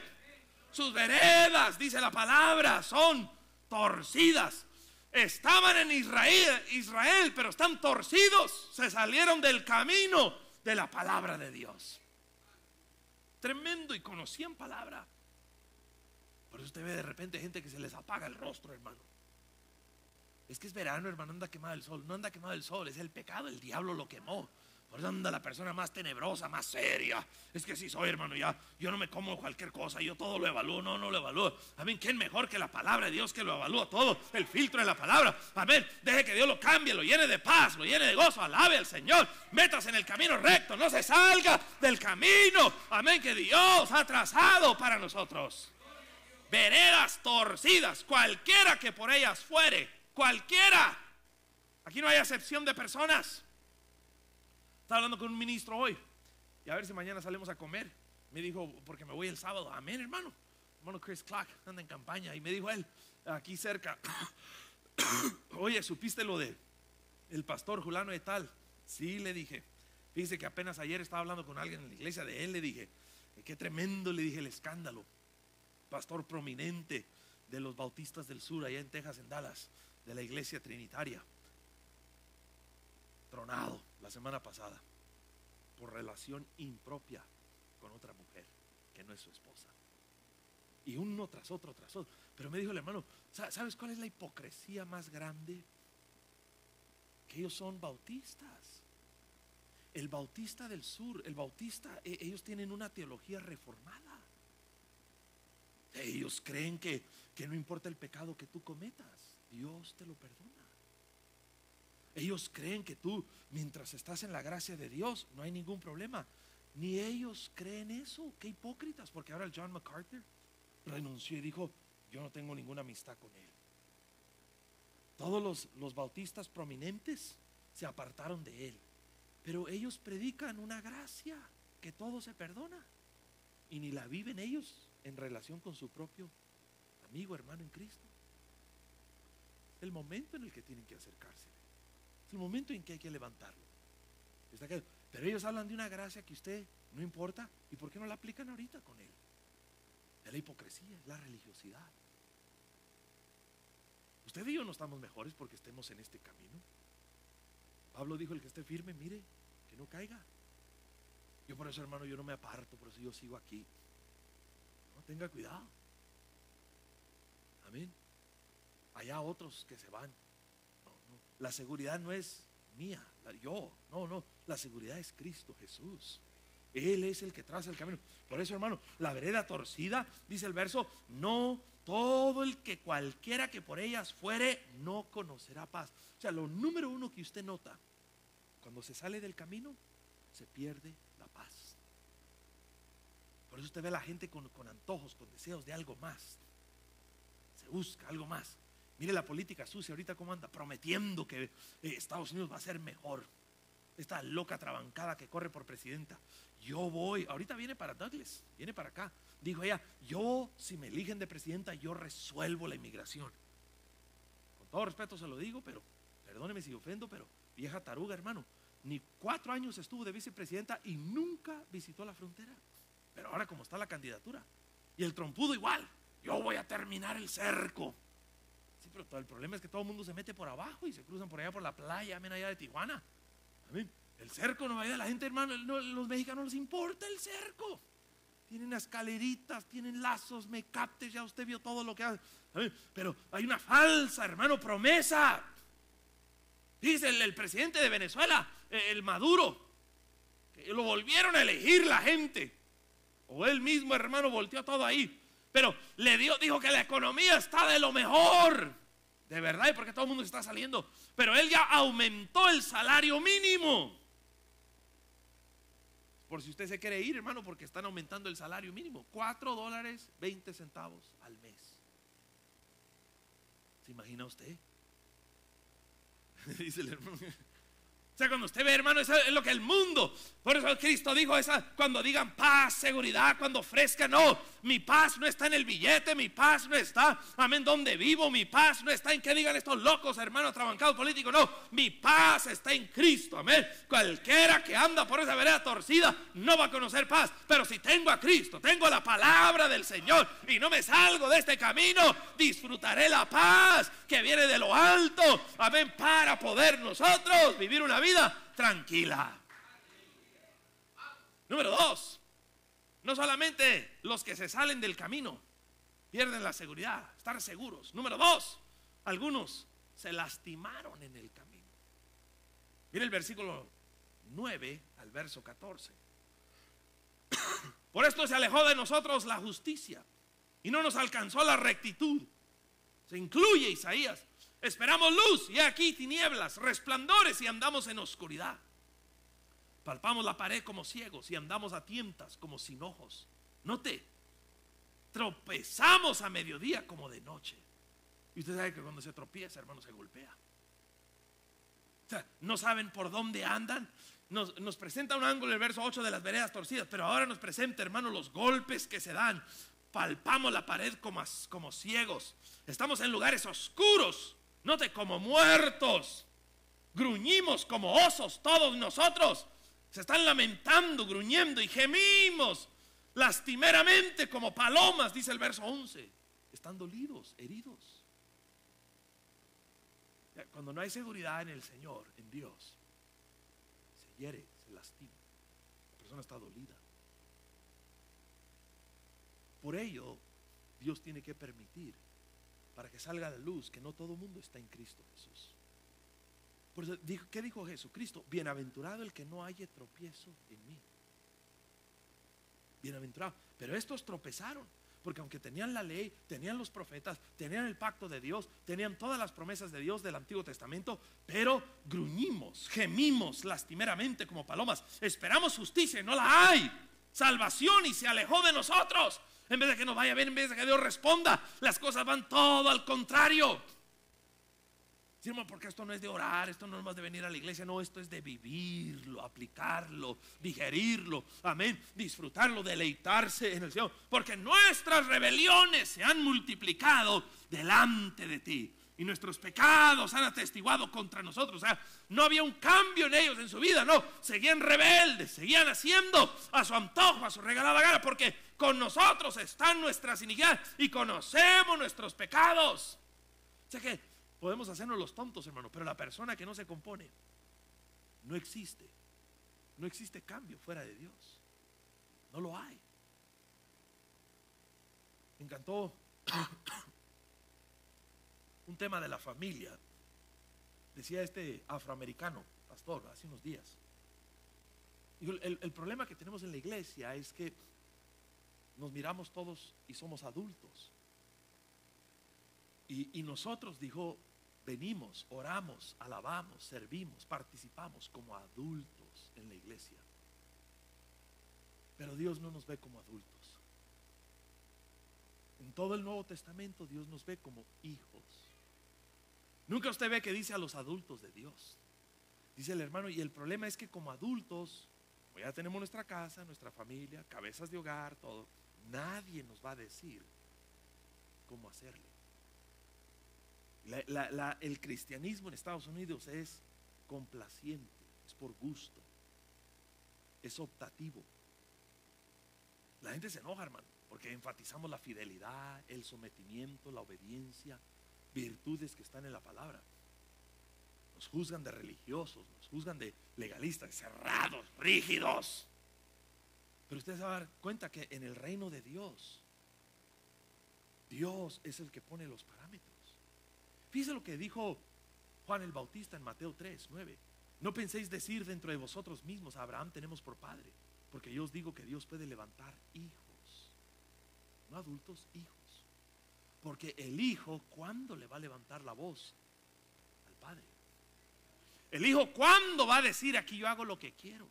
Sus veredas, dice la palabra, son torcidas. Estaban en Israel, Israel, pero están torcidos. Se salieron del camino de la palabra de Dios. Tremendo y conocían palabra. Por eso usted ve de repente gente que se les apaga el rostro, hermano. Es que es verano, hermano, anda quemado el sol. No anda quemado el sol, es el pecado, el diablo lo quemó. Anda la persona más tenebrosa, más seria. Es que si soy, hermano, ya, yo no me como cualquier cosa, yo todo lo evalúo, no, no lo evalúo. Amén, ¿quién mejor que la palabra de Dios que lo evalúa todo? El filtro de la palabra. Amén, deje que Dios lo cambie, lo llene de paz, lo llene de gozo, alabe al Señor. Metas en el camino recto, no se salga del camino. Amén, que Dios ha trazado para nosotros. Veredas torcidas, cualquiera que por ellas fuere, cualquiera. Aquí no hay excepción de personas. Hablando con un ministro hoy y a ver si mañana salimos a comer. Me dijo, porque me voy el sábado. Amén, hermano. Hermano Chris Clark anda en campaña y me dijo él, aquí cerca, <coughs> oye, ¿supiste lo de el pastor Julano de tal? Sí, le dije. Fíjese que apenas ayer estaba hablando con alguien en la iglesia de él, le dije, qué tremendo, le dije el escándalo. Pastor prominente de los bautistas del sur, allá en Texas, en Dallas, de la iglesia trinitaria tronado la semana pasada por relación impropia con otra mujer que no es su esposa. Y uno tras otro, tras otro. Pero me dijo el hermano, "Sa- ¿sabes cuál es la hipocresía más grande? Que ellos son bautistas. El bautista del sur, el bautista, e- ellos tienen una teología reformada. Ellos creen que, que no importa el pecado que tú cometas, Dios te lo perdona. Ellos creen que tú, mientras estás en la gracia de Dios, no hay ningún problema. Ni ellos creen eso. Qué hipócritas, porque ahora el John MacArthur renunció y dijo, yo no tengo ninguna amistad con él. Todos los, los bautistas prominentes se apartaron de él. Pero ellos predican una gracia, que todo se perdona. Y ni la viven ellos en relación con su propio amigo, hermano en Cristo. El momento en el que tienen que acercarse. El momento en que hay que levantarlo. Está? Pero ellos hablan de una gracia que usted no importa. ¿Y por qué no la aplican ahorita con él? Es la hipocresía, es la religiosidad. Usted y yo no estamos mejores porque estemos en este camino. Pablo dijo, el que esté firme, mire, que no caiga. Yo por eso, hermano, yo no me aparto, por eso yo sigo aquí. No tenga cuidado. Amén. Allá otros que se van. La seguridad no es mía, yo. No, no. La seguridad es Cristo Jesús. Él es el que traza el camino. Por eso, hermano, la vereda torcida, dice el verso, no todo el que cualquiera que por ellas fuere, no conocerá paz. O sea, lo número uno que usted nota, cuando se sale del camino, se pierde la paz. Por eso usted ve a la gente con, con antojos, con deseos de algo más. Se busca algo más. Mire la política sucia ahorita cómo anda, prometiendo que eh, Estados Unidos va a ser mejor. Esta loca trabancada que corre por presidenta. Yo voy, ahorita viene para Douglas, viene para acá. Dijo ella, yo si me eligen de presidenta, yo resuelvo la inmigración. Con todo respeto se lo digo, pero perdóneme si ofendo, pero vieja taruga, hermano. Ni cuatro años estuvo de vicepresidenta y nunca visitó la frontera. Pero ahora como está la candidatura. Y el trompudo igual. Yo voy a terminar el cerco. Pero el problema es que todo el mundo se mete por abajo y se cruzan por allá por la playa, amén, allá de Tijuana. El cerco no vaya la gente, hermano. no- los mexicanos no les importa el cerco. Tienen escaleritas, tienen lazos, me captes, ya usted vio todo lo que hace. Pero hay una falsa, hermano, promesa. Dice el, el presidente de Venezuela, eh, el Maduro, que lo volvieron a elegir la gente. O él mismo, hermano, volteó todo ahí. Pero le dio, dijo que la economía está de lo mejor. De verdad, y porque todo el mundo está saliendo. Pero él ya aumentó el salario mínimo. Por si usted se quiere ir, hermano, porque están aumentando el salario mínimo. 4 dólares 20 centavos al mes. ¿Se imagina usted? <laughs> Dice el hermano. O sea, cuando usted ve, hermano, eso es lo que el mundo. Por eso Cristo dijo esa, cuando digan paz, seguridad, cuando ofrezcan, no, mi paz no está en el billete, mi paz no está, amén, donde vivo, mi paz no está en que digan estos locos, hermanos, trabancados políticos, no, mi paz está en Cristo, amén. Cualquiera que anda por esa vereda torcida no va a conocer paz, pero si tengo a Cristo, tengo la palabra del Señor y no me salgo de este camino, disfrutaré la paz que viene de lo alto, amén, para poder nosotros vivir una vida tranquila. Número dos, no solamente los que se salen del camino pierden la seguridad, estar seguros. Número dos, algunos se lastimaron en el camino. Mire el versículo 9 al verso 14. Por esto se alejó de nosotros la justicia y no nos alcanzó la rectitud. Se incluye Isaías. Esperamos luz y aquí tinieblas, resplandores y andamos en oscuridad. Palpamos la pared como ciegos y andamos a tientas como sin ojos. Note, tropezamos a mediodía como de noche. Y usted sabe que cuando se tropieza, hermano, se golpea. O sea, no saben por dónde andan. Nos, nos presenta un ángulo el verso 8 de las veredas torcidas, pero ahora nos presenta, hermano, los golpes que se dan. Palpamos la pared como, como ciegos. Estamos en lugares oscuros. Note, como muertos. Gruñimos como osos todos nosotros. Se están lamentando, gruñendo y gemimos lastimeramente como palomas, dice el verso 11. Están dolidos, heridos. Cuando no hay seguridad en el Señor, en Dios, se hiere, se lastima. La persona está dolida. Por ello, Dios tiene que permitir para que salga la luz que no todo mundo está en Cristo Jesús. Por eso, dijo- ¿qué dijo Jesucristo? Bienaventurado el que no haya tropiezo en mí. Bienaventurado. Pero estos tropezaron. Porque aunque tenían la ley, tenían los profetas, tenían el pacto de Dios, tenían todas las promesas de Dios del Antiguo Testamento, pero gruñimos, gemimos lastimeramente como palomas. Esperamos justicia y no la hay. Salvación y se alejó de nosotros. En vez de que nos vaya bien, en vez de que Dios responda, las cosas van todo al contrario. Sí, porque esto no es de orar, esto no es más de venir a la iglesia, no, esto es de vivirlo, aplicarlo, digerirlo, amén, disfrutarlo, deleitarse en el Señor, porque nuestras rebeliones se han multiplicado delante de ti y nuestros pecados han atestiguado contra nosotros, o sea, no había un cambio en ellos en su vida, no, seguían rebeldes, seguían haciendo a su antojo, a su regalada gana, porque con nosotros están nuestras iniquidades y conocemos nuestros pecados. O sea que podemos hacernos los tontos, hermano, pero la persona que no se compone no existe. No existe cambio fuera de Dios. No lo hay. Me encantó <coughs> un tema de la familia. Decía este afroamericano, pastor, hace unos días. El, el problema que tenemos en la iglesia es que nos miramos todos y somos adultos. Y, nosotros, dijo, venimos, oramos, alabamos, servimos, participamos como adultos en la iglesia. Pero Dios no nos ve como adultos. En todo el Nuevo Testamento Dios nos ve como hijos. Nunca usted ve que dice a los adultos de Dios. Dice el hermano, y el problema es que como adultos, ya tenemos nuestra casa, nuestra familia, cabezas de hogar, todo. Nadie nos va a decir cómo hacerle. El cristianismo en Estados Unidos es complaciente, es por gusto, es optativo. La gente se enoja, hermano, porque enfatizamos la fidelidad, el sometimiento, la obediencia, virtudes que están en la palabra. Nos juzgan de religiosos, nos juzgan de legalistas, cerrados, rígidos. Pero usted se va a dar cuenta que en el reino de Dios, Dios es el que pone los parámetros. Fíjese lo que dijo Juan el Bautista en Mateo 3, 9. No penséis decir dentro de vosotros mismos, Abraham tenemos por padre, porque yo os digo que Dios puede levantar hijos, no adultos, hijos. Porque el hijo, ¿cuándo le va a levantar la voz al padre? El hijo, ¿cuándo va a decir aquí yo hago lo que quiero?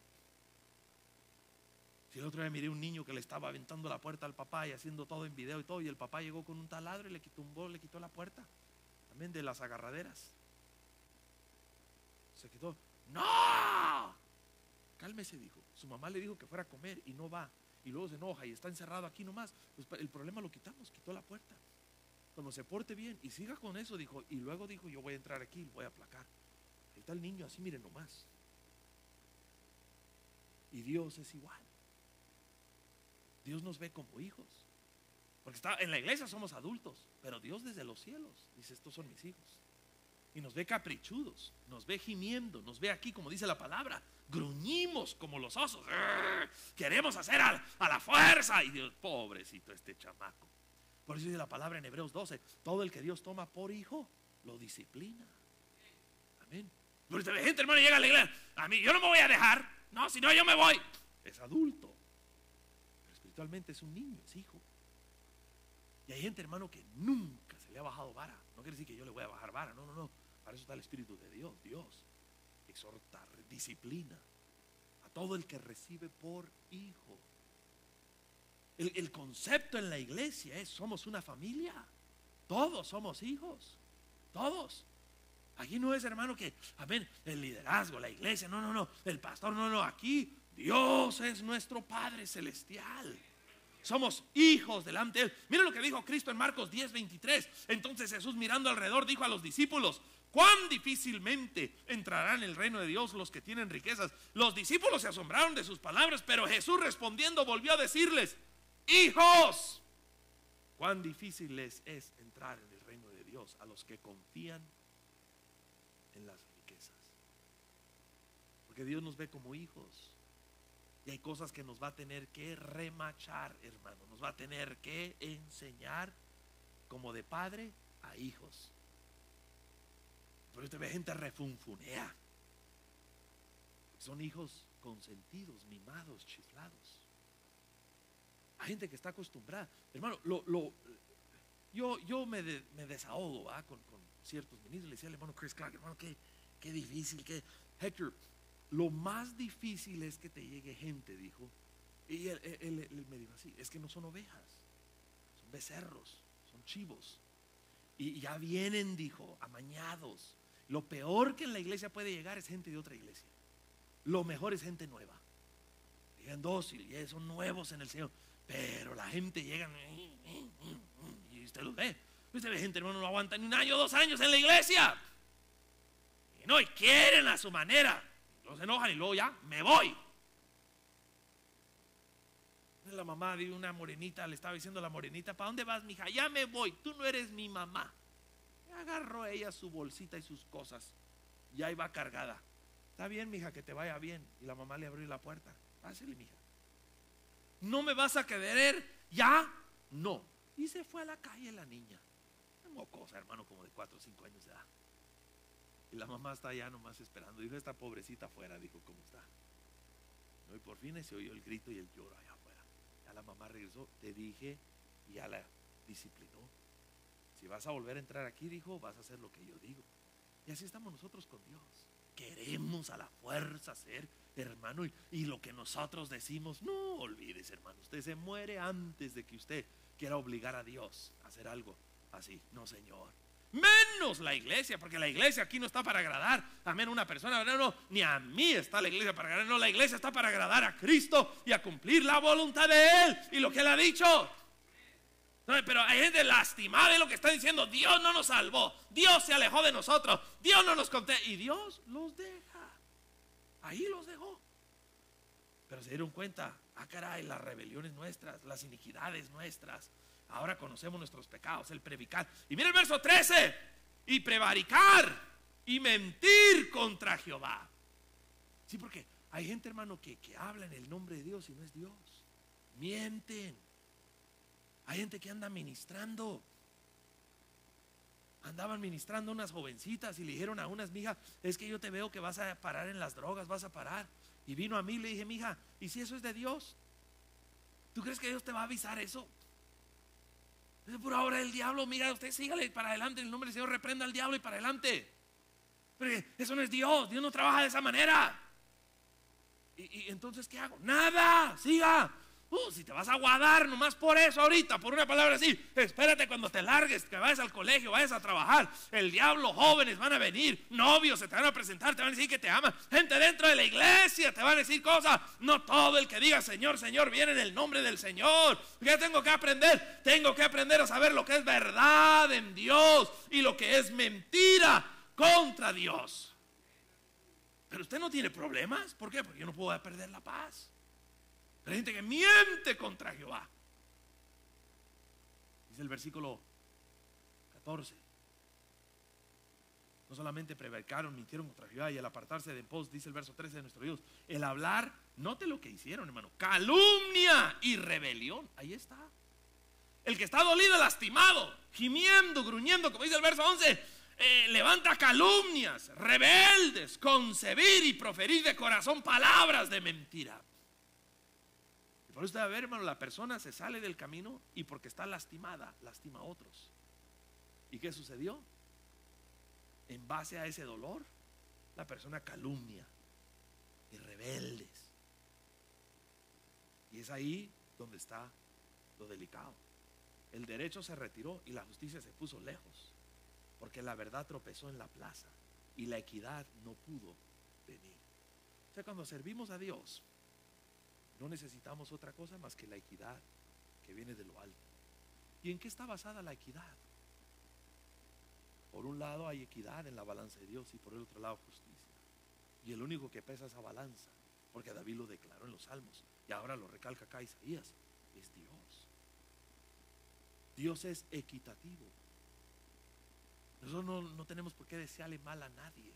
Si el otro día miré un niño que le estaba aventando la puerta al papá y haciendo todo en video y todo, y el papá llegó con un taladro y le bol, le quitó la puerta. También de las agarraderas. Se quitó. ¡No! Cálmese, dijo. Su mamá le dijo que fuera a comer y no va. Y luego se enoja y está encerrado aquí nomás. Pues el problema lo quitamos, quitó la puerta. Cuando se porte bien y siga con eso, dijo. Y luego dijo, yo voy a entrar aquí, lo voy a aplacar. Ahí está el niño, así miren nomás. Y Dios es igual. Dios nos ve como hijos. Porque está, en la iglesia somos adultos, pero Dios desde los cielos dice, estos son mis hijos. Y nos ve caprichudos, nos ve gimiendo, nos ve aquí, como dice la palabra, gruñimos como los osos. Queremos hacer a, la fuerza. Y Dios, pobrecito este chamaco. Por eso dice la palabra en Hebreos 12, todo el que Dios toma por hijo, lo disciplina. Amén. Pero ve gente, hermano, llega a la iglesia. A mí, yo no me voy a dejar. No, si no, yo me voy. Es adulto. Espiritualmente es un niño, es hijo. Y hay gente, hermano, que nunca se le ha bajado vara. No quiere decir que yo le voy a bajar vara. No, no, no. Para eso está el Espíritu de Dios. Dios exhorta, disciplina a todo el que recibe por hijo. El, el concepto en la iglesia es, somos una familia. Todos somos hijos. Todos. Aquí no es, hermano, que, amén, el liderazgo, la iglesia, no, no, no, el pastor, no, no, aquí Dios es nuestro Padre Celestial. Somos hijos delante de Él. Miren lo que dijo Cristo en Marcos 10, 23. Entonces Jesús mirando alrededor dijo a los discípulos, cuán difícilmente entrarán en el reino de Dios los que tienen riquezas. Los discípulos se asombraron de sus palabras, pero Jesús respondiendo volvió a decirles, hijos, cuán difícil les es entrar en el reino de Dios a los que confían en las riquezas. Porque Dios nos ve como hijos. Y hay cosas que nos va a tener que remachar, hermano. Nos va a tener que enseñar como de padre a hijos. Pero usted ve gente refunfunea. Son hijos consentidos, mimados, chiflados. Hay gente que está acostumbrada. Hermano, yo, yo me, de- desahogo con, con ciertos ministros. Le decía al hermano Chris Clark, hermano, qué, qué difícil, qué... Hector, lo más difícil es que te llegue gente, dijo. Y él, me dijo así, es que no son ovejas, son becerros, son chivos. Y ya vienen, dijo, amañados. Lo peor que en la iglesia puede llegar es gente de otra iglesia. Lo mejor es gente nueva. Llegan dóciles, son nuevos en el Señor. Pero la gente llega y usted los ve. Usted ve gente, hermano, no aguanta ni un año, dos años en la iglesia. Y no, y quieren a su manera. Los enojan y luego ya, me voy. La mamá de una morenita le estaba diciendo a la morenita, ¿para dónde vas, mija? Ya me voy, tú no eres mi mamá. Agarró ella su bolsita y sus cosas. Y ahí va cargada. Está bien, mija, que te vaya bien. Y la mamá le abrió la puerta. Pásale, mija. ¿No me vas a querer ya? No. Y se fue a la calle la niña. Mocosa, hermano, como de 4 o 5 años de edad. Y la mamá está allá nomás esperando. Dijo, esta pobrecita afuera, dijo, ¿cómo está? Y por fin se oyó el grito y el lloro allá afuera. Ya la mamá regresó, te dije, y ya la disciplinó. Si vas a volver a entrar aquí, dijo, vas a hacer lo que yo digo. Y así estamos nosotros con Dios. queremos a la fuerza ser hermano y, y lo que nosotros decimos, no olvides hermano, usted se muere antes de que usted quiera obligar a Dios a hacer algo así. No, Señor. Menos la iglesia, porque la iglesia aquí no está para agradar a menos una persona, no, no, ni a mí está la iglesia para agradar, no, la iglesia está para agradar a Cristo y a cumplir la voluntad de Él y lo que Él ha dicho. Pero hay gente lastimada de lo que está diciendo, Dios no nos salvó, Dios se alejó de nosotros, Dios no nos conté y Dios los deja. Ahí los dejó. Pero se dieron cuenta, ah caray, las rebeliones nuestras, las iniquidades nuestras. Ahora conocemos nuestros pecados, el predicar. Y mira el verso 13, y prevaricar y mentir contra Jehová. Sí, porque hay gente, hermano, que, que habla en el nombre de Dios y no es Dios. Mienten. Hay gente que anda ministrando. Andaban ministrando unas jovencitas y le dijeron a unas mijas, es que yo te veo que vas a parar en las drogas, vas a parar. Y vino a mí y le dije, mija, ¿y si eso es de Dios? ¿Tú crees que Dios te va a avisar eso? Es por ahora el diablo, mira, usted sígale para adelante, en el nombre del Señor reprenda al diablo y para adelante. Pero eso no es Dios, Dios no trabaja de esa manera. Y, y entonces, ¿qué hago? Nada, siga. Uh, si te vas a guardar nomás por eso ahorita, por una palabra así, espérate cuando te largues, que vayas al colegio, vayas a trabajar. El diablo, jóvenes van a venir, novios se te van a presentar, te van a decir que te aman. Gente dentro de la iglesia te van a decir cosas. No todo el que diga Señor, Señor viene en el nombre del Señor. ¿Qué tengo que aprender? Tengo que aprender a saber lo que es verdad en Dios y lo que es mentira contra Dios. Pero usted no tiene problemas. ¿Por qué? Porque yo no puedo perder la paz. Hay gente que miente contra Jehová. Dice el versículo 14. No solamente prevaricaron, mintieron contra Jehová y al apartarse de pos, dice el verso 13 de nuestro Dios. El hablar, note lo que hicieron, hermano. Calumnia y rebelión. Ahí está. El que está dolido, lastimado, gimiendo, gruñendo, como dice el verso 11, eh, levanta calumnias, rebeldes, concebir y proferir de corazón palabras de mentira. Por eso debe ver, hermano, la persona se sale del camino y porque está lastimada, lastima a otros. ¿Y qué sucedió? En base a ese dolor, la persona calumnia y rebeldes. Y es ahí donde está lo delicado. El derecho se retiró y la justicia se puso lejos, porque la verdad tropezó en la plaza y la equidad no pudo venir. O sea, cuando servimos a Dios, no necesitamos otra cosa más que la equidad que viene de lo alto. ¿Y en qué está basada la equidad? Por un lado hay equidad en la balanza de Dios y por el otro lado justicia. Y el único que pesa esa balanza, porque David lo declaró en los salmos y ahora lo recalca acá Isaías, es Dios. Dios es equitativo. Nosotros no, no tenemos por qué desearle mal a nadie.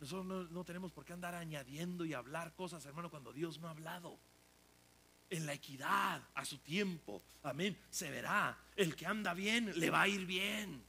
Nosotros no, no, tenemos por qué andar añadiendo y hablar cosas, hermano, cuando Dios no ha hablado. En la equidad, a su tiempo, amén, se verá. El que anda bien, le va a ir bien.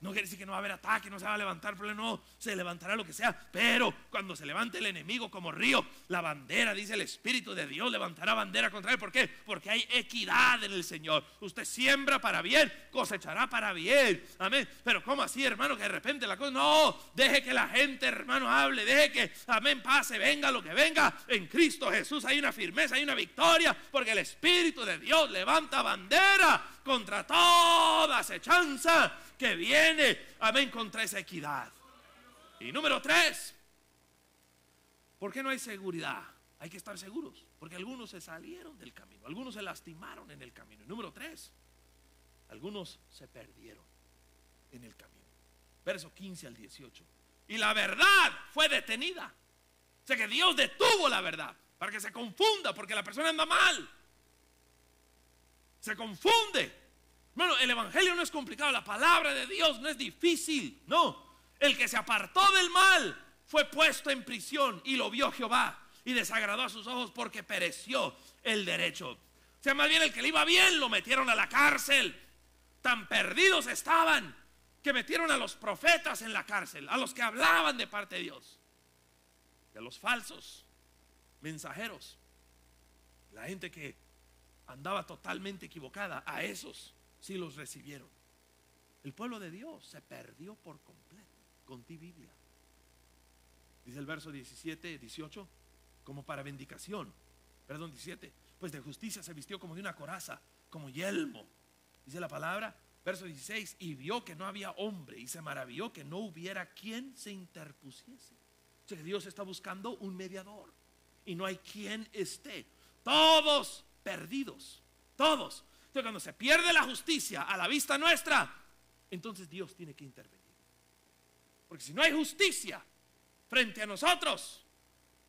No quiere decir que no va a haber ataque, no se va a levantar problema, no, se levantará lo que sea. Pero cuando se levante el enemigo como río, la bandera, dice el Espíritu de Dios, levantará bandera contra él. ¿Por qué? Porque hay equidad en el Señor. Usted siembra para bien, cosechará para bien. Amén. Pero ¿cómo así, hermano? Que de repente la cosa, no, deje que la gente, hermano, hable, deje que, amén, pase, venga lo que venga. En Cristo Jesús hay una firmeza, hay una victoria, porque el Espíritu de Dios levanta bandera contra toda acechanza que viene, amén, contra esa equidad. Y número tres, ¿por qué no hay seguridad? Hay que estar seguros, porque algunos se salieron del camino, algunos se lastimaron en el camino. Y número tres, algunos se perdieron en el camino. Verso 15 al 18. Y la verdad fue detenida. O sea que Dios detuvo la verdad para que se confunda, porque la persona anda mal. Se confunde. Bueno, el Evangelio no es complicado, la palabra de Dios no es difícil, no. El que se apartó del mal fue puesto en prisión y lo vio Jehová y desagradó a sus ojos porque pereció el derecho. O sea, más bien el que le iba bien lo metieron a la cárcel. Tan perdidos estaban que metieron a los profetas en la cárcel, a los que hablaban de parte de Dios, y a los falsos mensajeros, la gente que andaba totalmente equivocada, a esos si los recibieron. El pueblo de Dios se perdió por completo. Con ti Biblia. Dice el verso 17, 18, como para vindicación. Perdón, 17. Pues de justicia se vistió como de una coraza, como yelmo. Dice la palabra, verso 16, y vio que no había hombre y se maravilló que no hubiera quien se interpusiese. O sea, que Dios está buscando un mediador y no hay quien esté. Todos perdidos, todos. Entonces cuando se pierde la justicia a la vista nuestra, entonces Dios tiene que intervenir. Porque si no hay justicia frente a nosotros,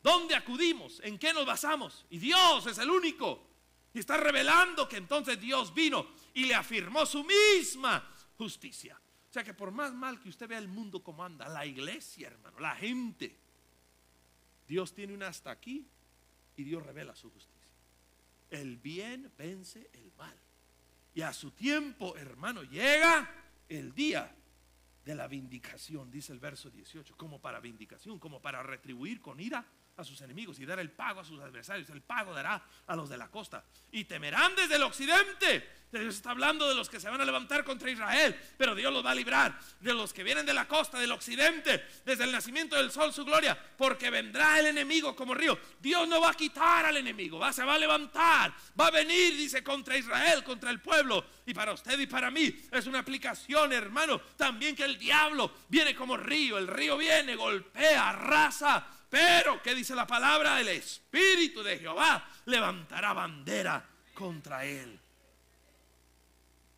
¿dónde acudimos? ¿En qué nos basamos? Y Dios es el único. Y está revelando que entonces Dios vino y le afirmó su misma justicia. O sea que por más mal que usted vea el mundo como anda, la iglesia, hermano, la gente, Dios tiene una hasta aquí y Dios revela su justicia. El bien vence el mal. Y a su tiempo, hermano, llega el día de la vindicación, dice el verso 18, como para vindicación, como para retribuir con ira a sus enemigos y dar el pago a sus adversarios. El pago dará a los de la costa. Y temerán desde el occidente. Dios está hablando de los que se van a levantar contra Israel, pero Dios los va a librar de los que vienen de la costa, del occidente, desde el nacimiento del sol su gloria, porque vendrá el enemigo como río. Dios no va a quitar al enemigo, va, se va a levantar, va a venir, dice, contra Israel, contra el pueblo. Y para usted y para mí es una aplicación, hermano, también que el diablo viene como río, el río viene, golpea, arrasa pero, ¿qué dice la palabra? El Espíritu de Jehová levantará bandera contra él.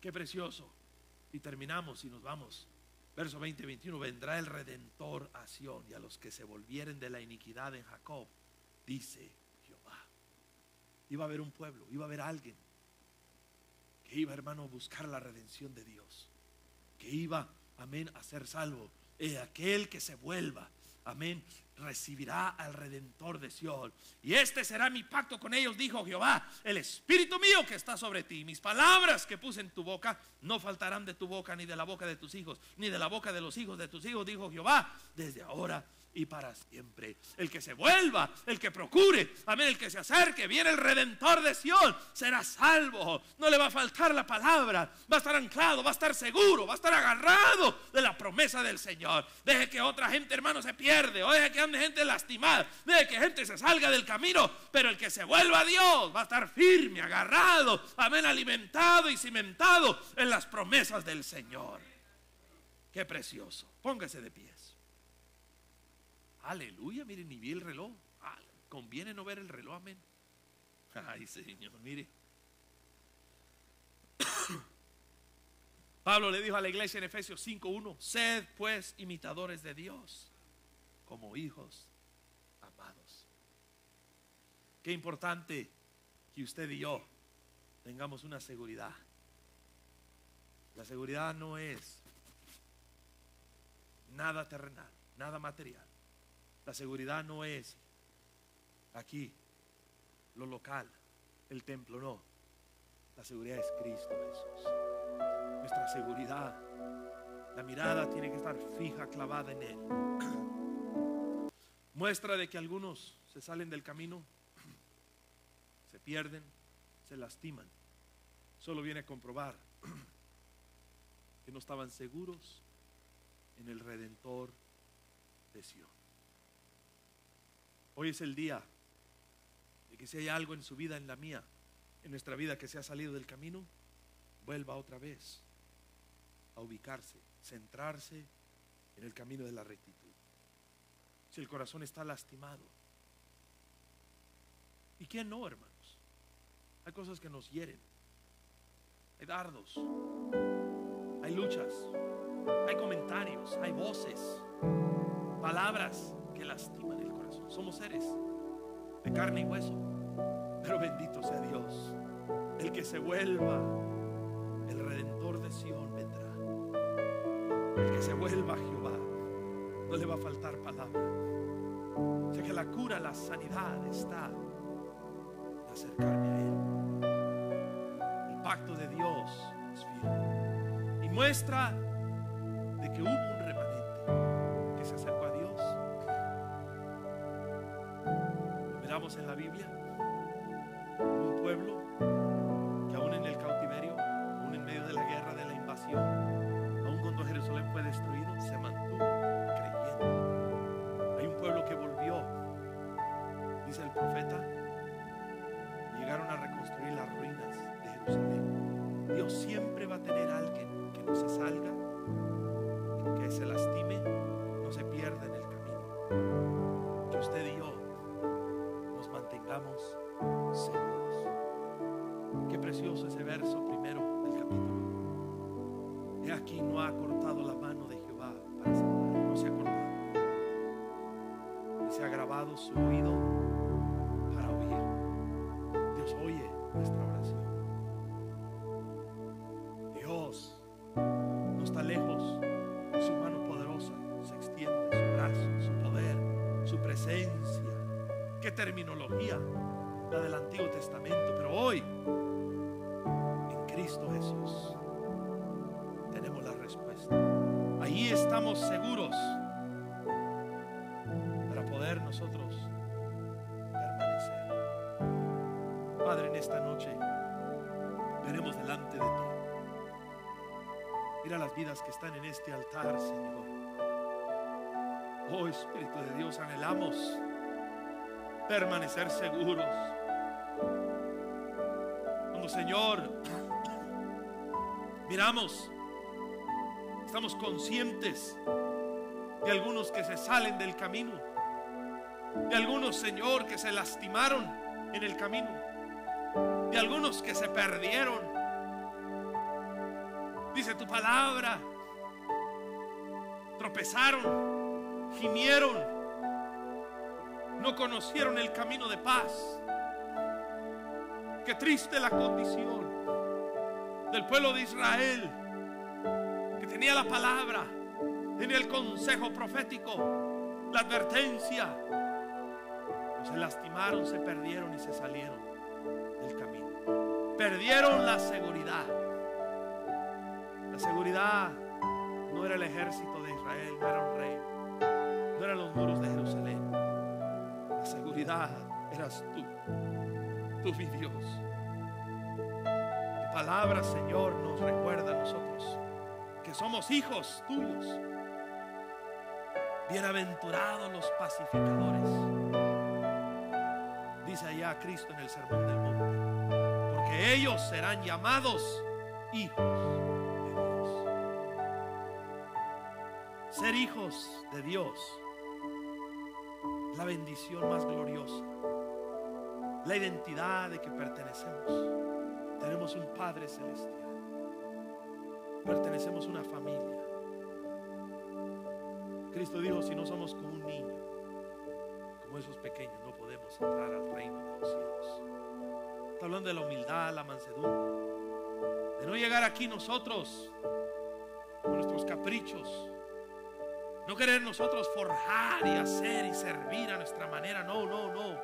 Qué precioso. Y terminamos y nos vamos. Verso 20 21. Vendrá el redentor a Sión y a los que se volvieren de la iniquidad en Jacob, dice Jehová. Iba a haber un pueblo, iba a haber alguien que iba, hermano, a buscar la redención de Dios. Que iba, amén, a ser salvo. Es aquel que se vuelva, amén, recibirá al redentor de Sión. Y este será mi pacto con ellos, dijo Jehová, el espíritu mío que está sobre ti, mis palabras que puse en tu boca, no faltarán de tu boca ni de la boca de tus hijos, ni de la boca de los hijos de tus hijos, dijo Jehová, desde ahora y para siempre. El que se vuelva, el que procure, amén, el que se acerque, viene el redentor de Sión, será salvo. No le va a faltar la palabra, va a estar anclado, va a estar seguro, va a estar agarrado de la promesa del Señor. Deje que otra gente, hermano, se pierde, o deje que ande gente lastimada, deje que gente se salga del camino, pero el que se vuelva a Dios va a estar firme, agarrado, amén, alimentado y cimentado en las promesas del Señor. Qué precioso. Póngase de pies. Aleluya, mire, ni vi el reloj. Ah, conviene no ver el reloj, amén. <laughs> Ay, Señor, mire. <coughs> Pablo le dijo a la iglesia en Efesios 5:1, sed pues imitadores de Dios como hijos amados. Qué importante que usted y yo tengamos una seguridad. La seguridad no es nada terrenal, nada material. La seguridad no es aquí, lo local, el templo, no. La seguridad es Cristo Jesús. Nuestra seguridad, la mirada tiene que estar fija, clavada en Él. <clears throat> Muestra de que algunos se salen del camino, <clears throat> se pierden, se lastiman. Solo viene a comprobar <clears throat> que no estaban seguros en el Redentor de Sion. Hoy es el día de que si hay algo en su vida, en la mía, en nuestra vida que se ha salido del camino, vuelva otra vez a ubicarse, centrarse en el camino de la rectitud. Si el corazón está lastimado. ¿Y quién no, hermanos? Hay cosas que nos hieren. Hay dardos. Hay luchas. Hay comentarios. Hay voces. Palabras que lastiman el corazón. Somos seres de carne y hueso. Pero bendito sea Dios. El que se vuelva, el redentor de Sión vendrá. El que se vuelva a Jehová, no le va a faltar palabra. O sea que la cura, la sanidad está en acercarme a Él. El pacto de Dios es fiel. Y muestra de que hubo en la Biblia? Un pueblo que aún en el cautiverio, aún en medio de la guerra, de la invasión, aún cuando Jerusalén fue destruido, se mantuvo creyendo. Hay un pueblo que volvió, dice el profeta, llegaron a reconstruir las ruinas de Jerusalén. Dios siempre va a tener alguien que no se salga, que se las terminología la del Antiguo Testamento, pero hoy en Cristo Jesús tenemos la respuesta. Ahí estamos seguros para poder nosotros permanecer. Padre, en esta noche veremos delante de ti. Mira las vidas que están en este altar, Señor. Oh Espíritu de Dios, anhelamos permanecer seguros. Cuando, Señor, miramos, estamos conscientes de algunos que se salen del camino, de algunos, Señor, que se lastimaron en el camino, de algunos que se perdieron. Dice tu palabra, tropezaron, gimieron, no conocieron el camino de paz. Qué triste la condición del pueblo de Israel, que tenía la palabra, tenía el consejo profético, la advertencia. No se lastimaron, se perdieron y se salieron del camino. Perdieron la seguridad. La seguridad no era el ejército de Israel, no era un rey, no eran los muros de Jerusalén. Eras tú, tú mi Dios. Tu palabra, Señor, nos recuerda a nosotros que somos hijos tuyos. Bienaventurados los pacificadores. Dice allá Cristo en el Sermón del Monte. Porque ellos serán llamados hijos de Dios. Ser hijos de Dios. La bendición más gloriosa. La identidad de que pertenecemos. Tenemos un Padre Celestial. Pertenecemos a una familia. Cristo dijo, si no somos como un niño, como esos pequeños, no podemos entrar al reino de los cielos. Está hablando de la humildad, la mansedumbre. De no llegar aquí nosotros con nuestros caprichos. No querer nosotros forjar y hacer y servir a nuestra manera. No, no, no.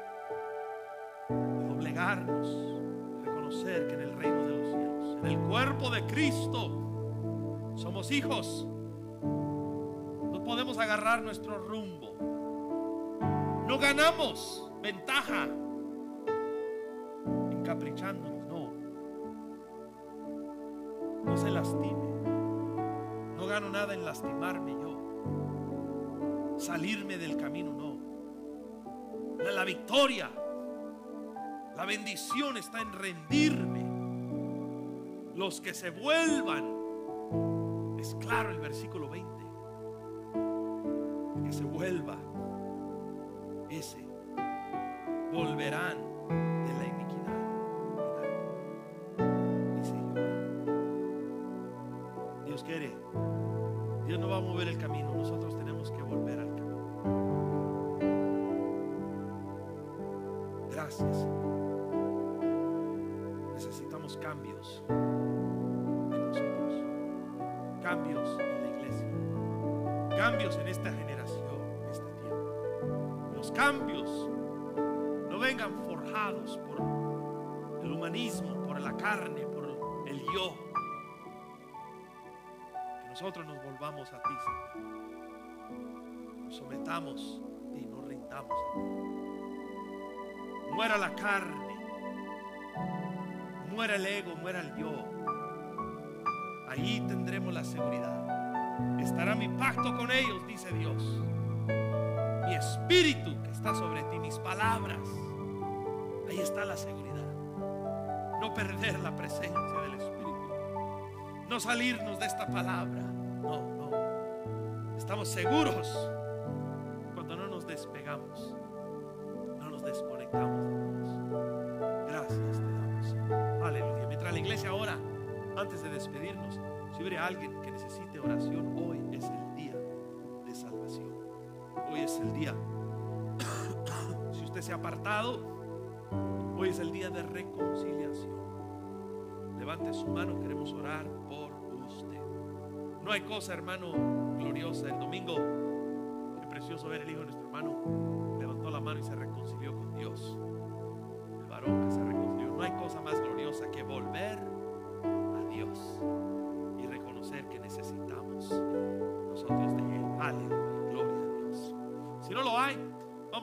Doblegarnos, reconocer que en el reino de los cielos, en el cuerpo de Cristo, somos hijos. No podemos agarrar nuestro rumbo. No ganamos ventaja encaprichándonos, no. No se lastime. No gano nada en lastimarme yo. Salirme del camino, no. La, victoria, la bendición está en rendirme. Los que se vuelvan, es claro el versículo 20 que se vuelva ese volverán Señor. Nos rindamos. Muera la carne, muera el ego, muera el yo. Ahí tendremos la seguridad estará mi pacto con ellos, dice Dios. Mi espíritu que está sobre ti, mis palabras. Ahí está la seguridad. No perder la presencia del Espíritu. No salirnos de esta palabra. No, no. Estamos seguros de reconciliación. Levante su mano, queremos orar por usted. No hay cosa, hermano, gloriosa. El domingo, qué precioso ver el hijo de nuestro hermano. Levantó la mano y se reconcilió con Dios. El varón que se reconcilió. No hay cosa más gloriosa que volver a Dios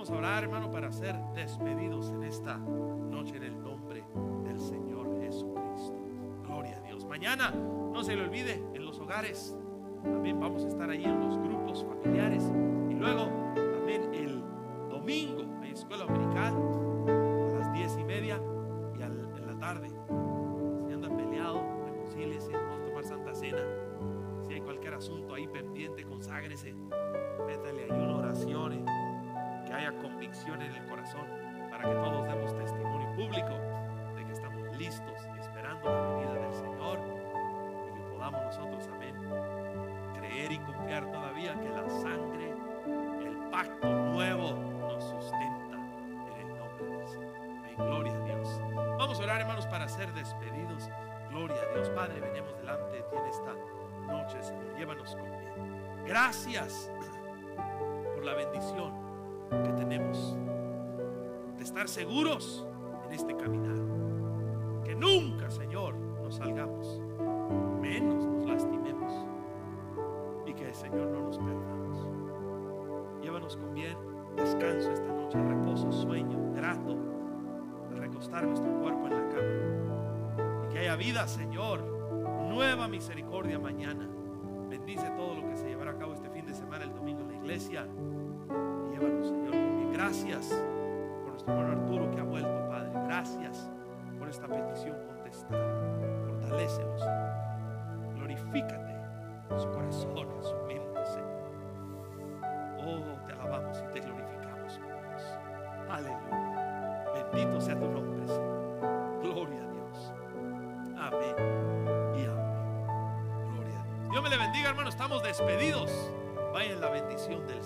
vamos a orar, hermano, para ser despedidos en esta noche en el nombre del Señor Jesucristo. Gloria a Dios. Mañana, no se le olvide, en los hogares, también vamos a estar ahí en los grupos familiares. Y luego, Gracias por la bendición que tenemos de estar seguros en este caminar. Que nunca, Señor, nos salgamos, menos nos lastimemos y que, Señor, no nos perdamos. Llévanos con bien, descanso esta noche, reposo, sueño, grato, de recostar nuestro cuerpo en la cama. Y que haya vida, Señor, nueva misericordia mañana. Y llévanos, Señor, bien. Gracias por nuestro hermano Arturo que ha vuelto, Padre. Gracias por esta petición contestada. Fortalécelos. Glorifícate en su corazón, en su mente, Señor. Oh, te alabamos y te glorificamos, mi Dios. Aleluya. Bendito sea tu nombre, Señor. Gloria a Dios. Amén y amén. Gloria a Dios. Dios me le bendiga, hermano. Estamos despedidos. Vaya la bendición del Señor.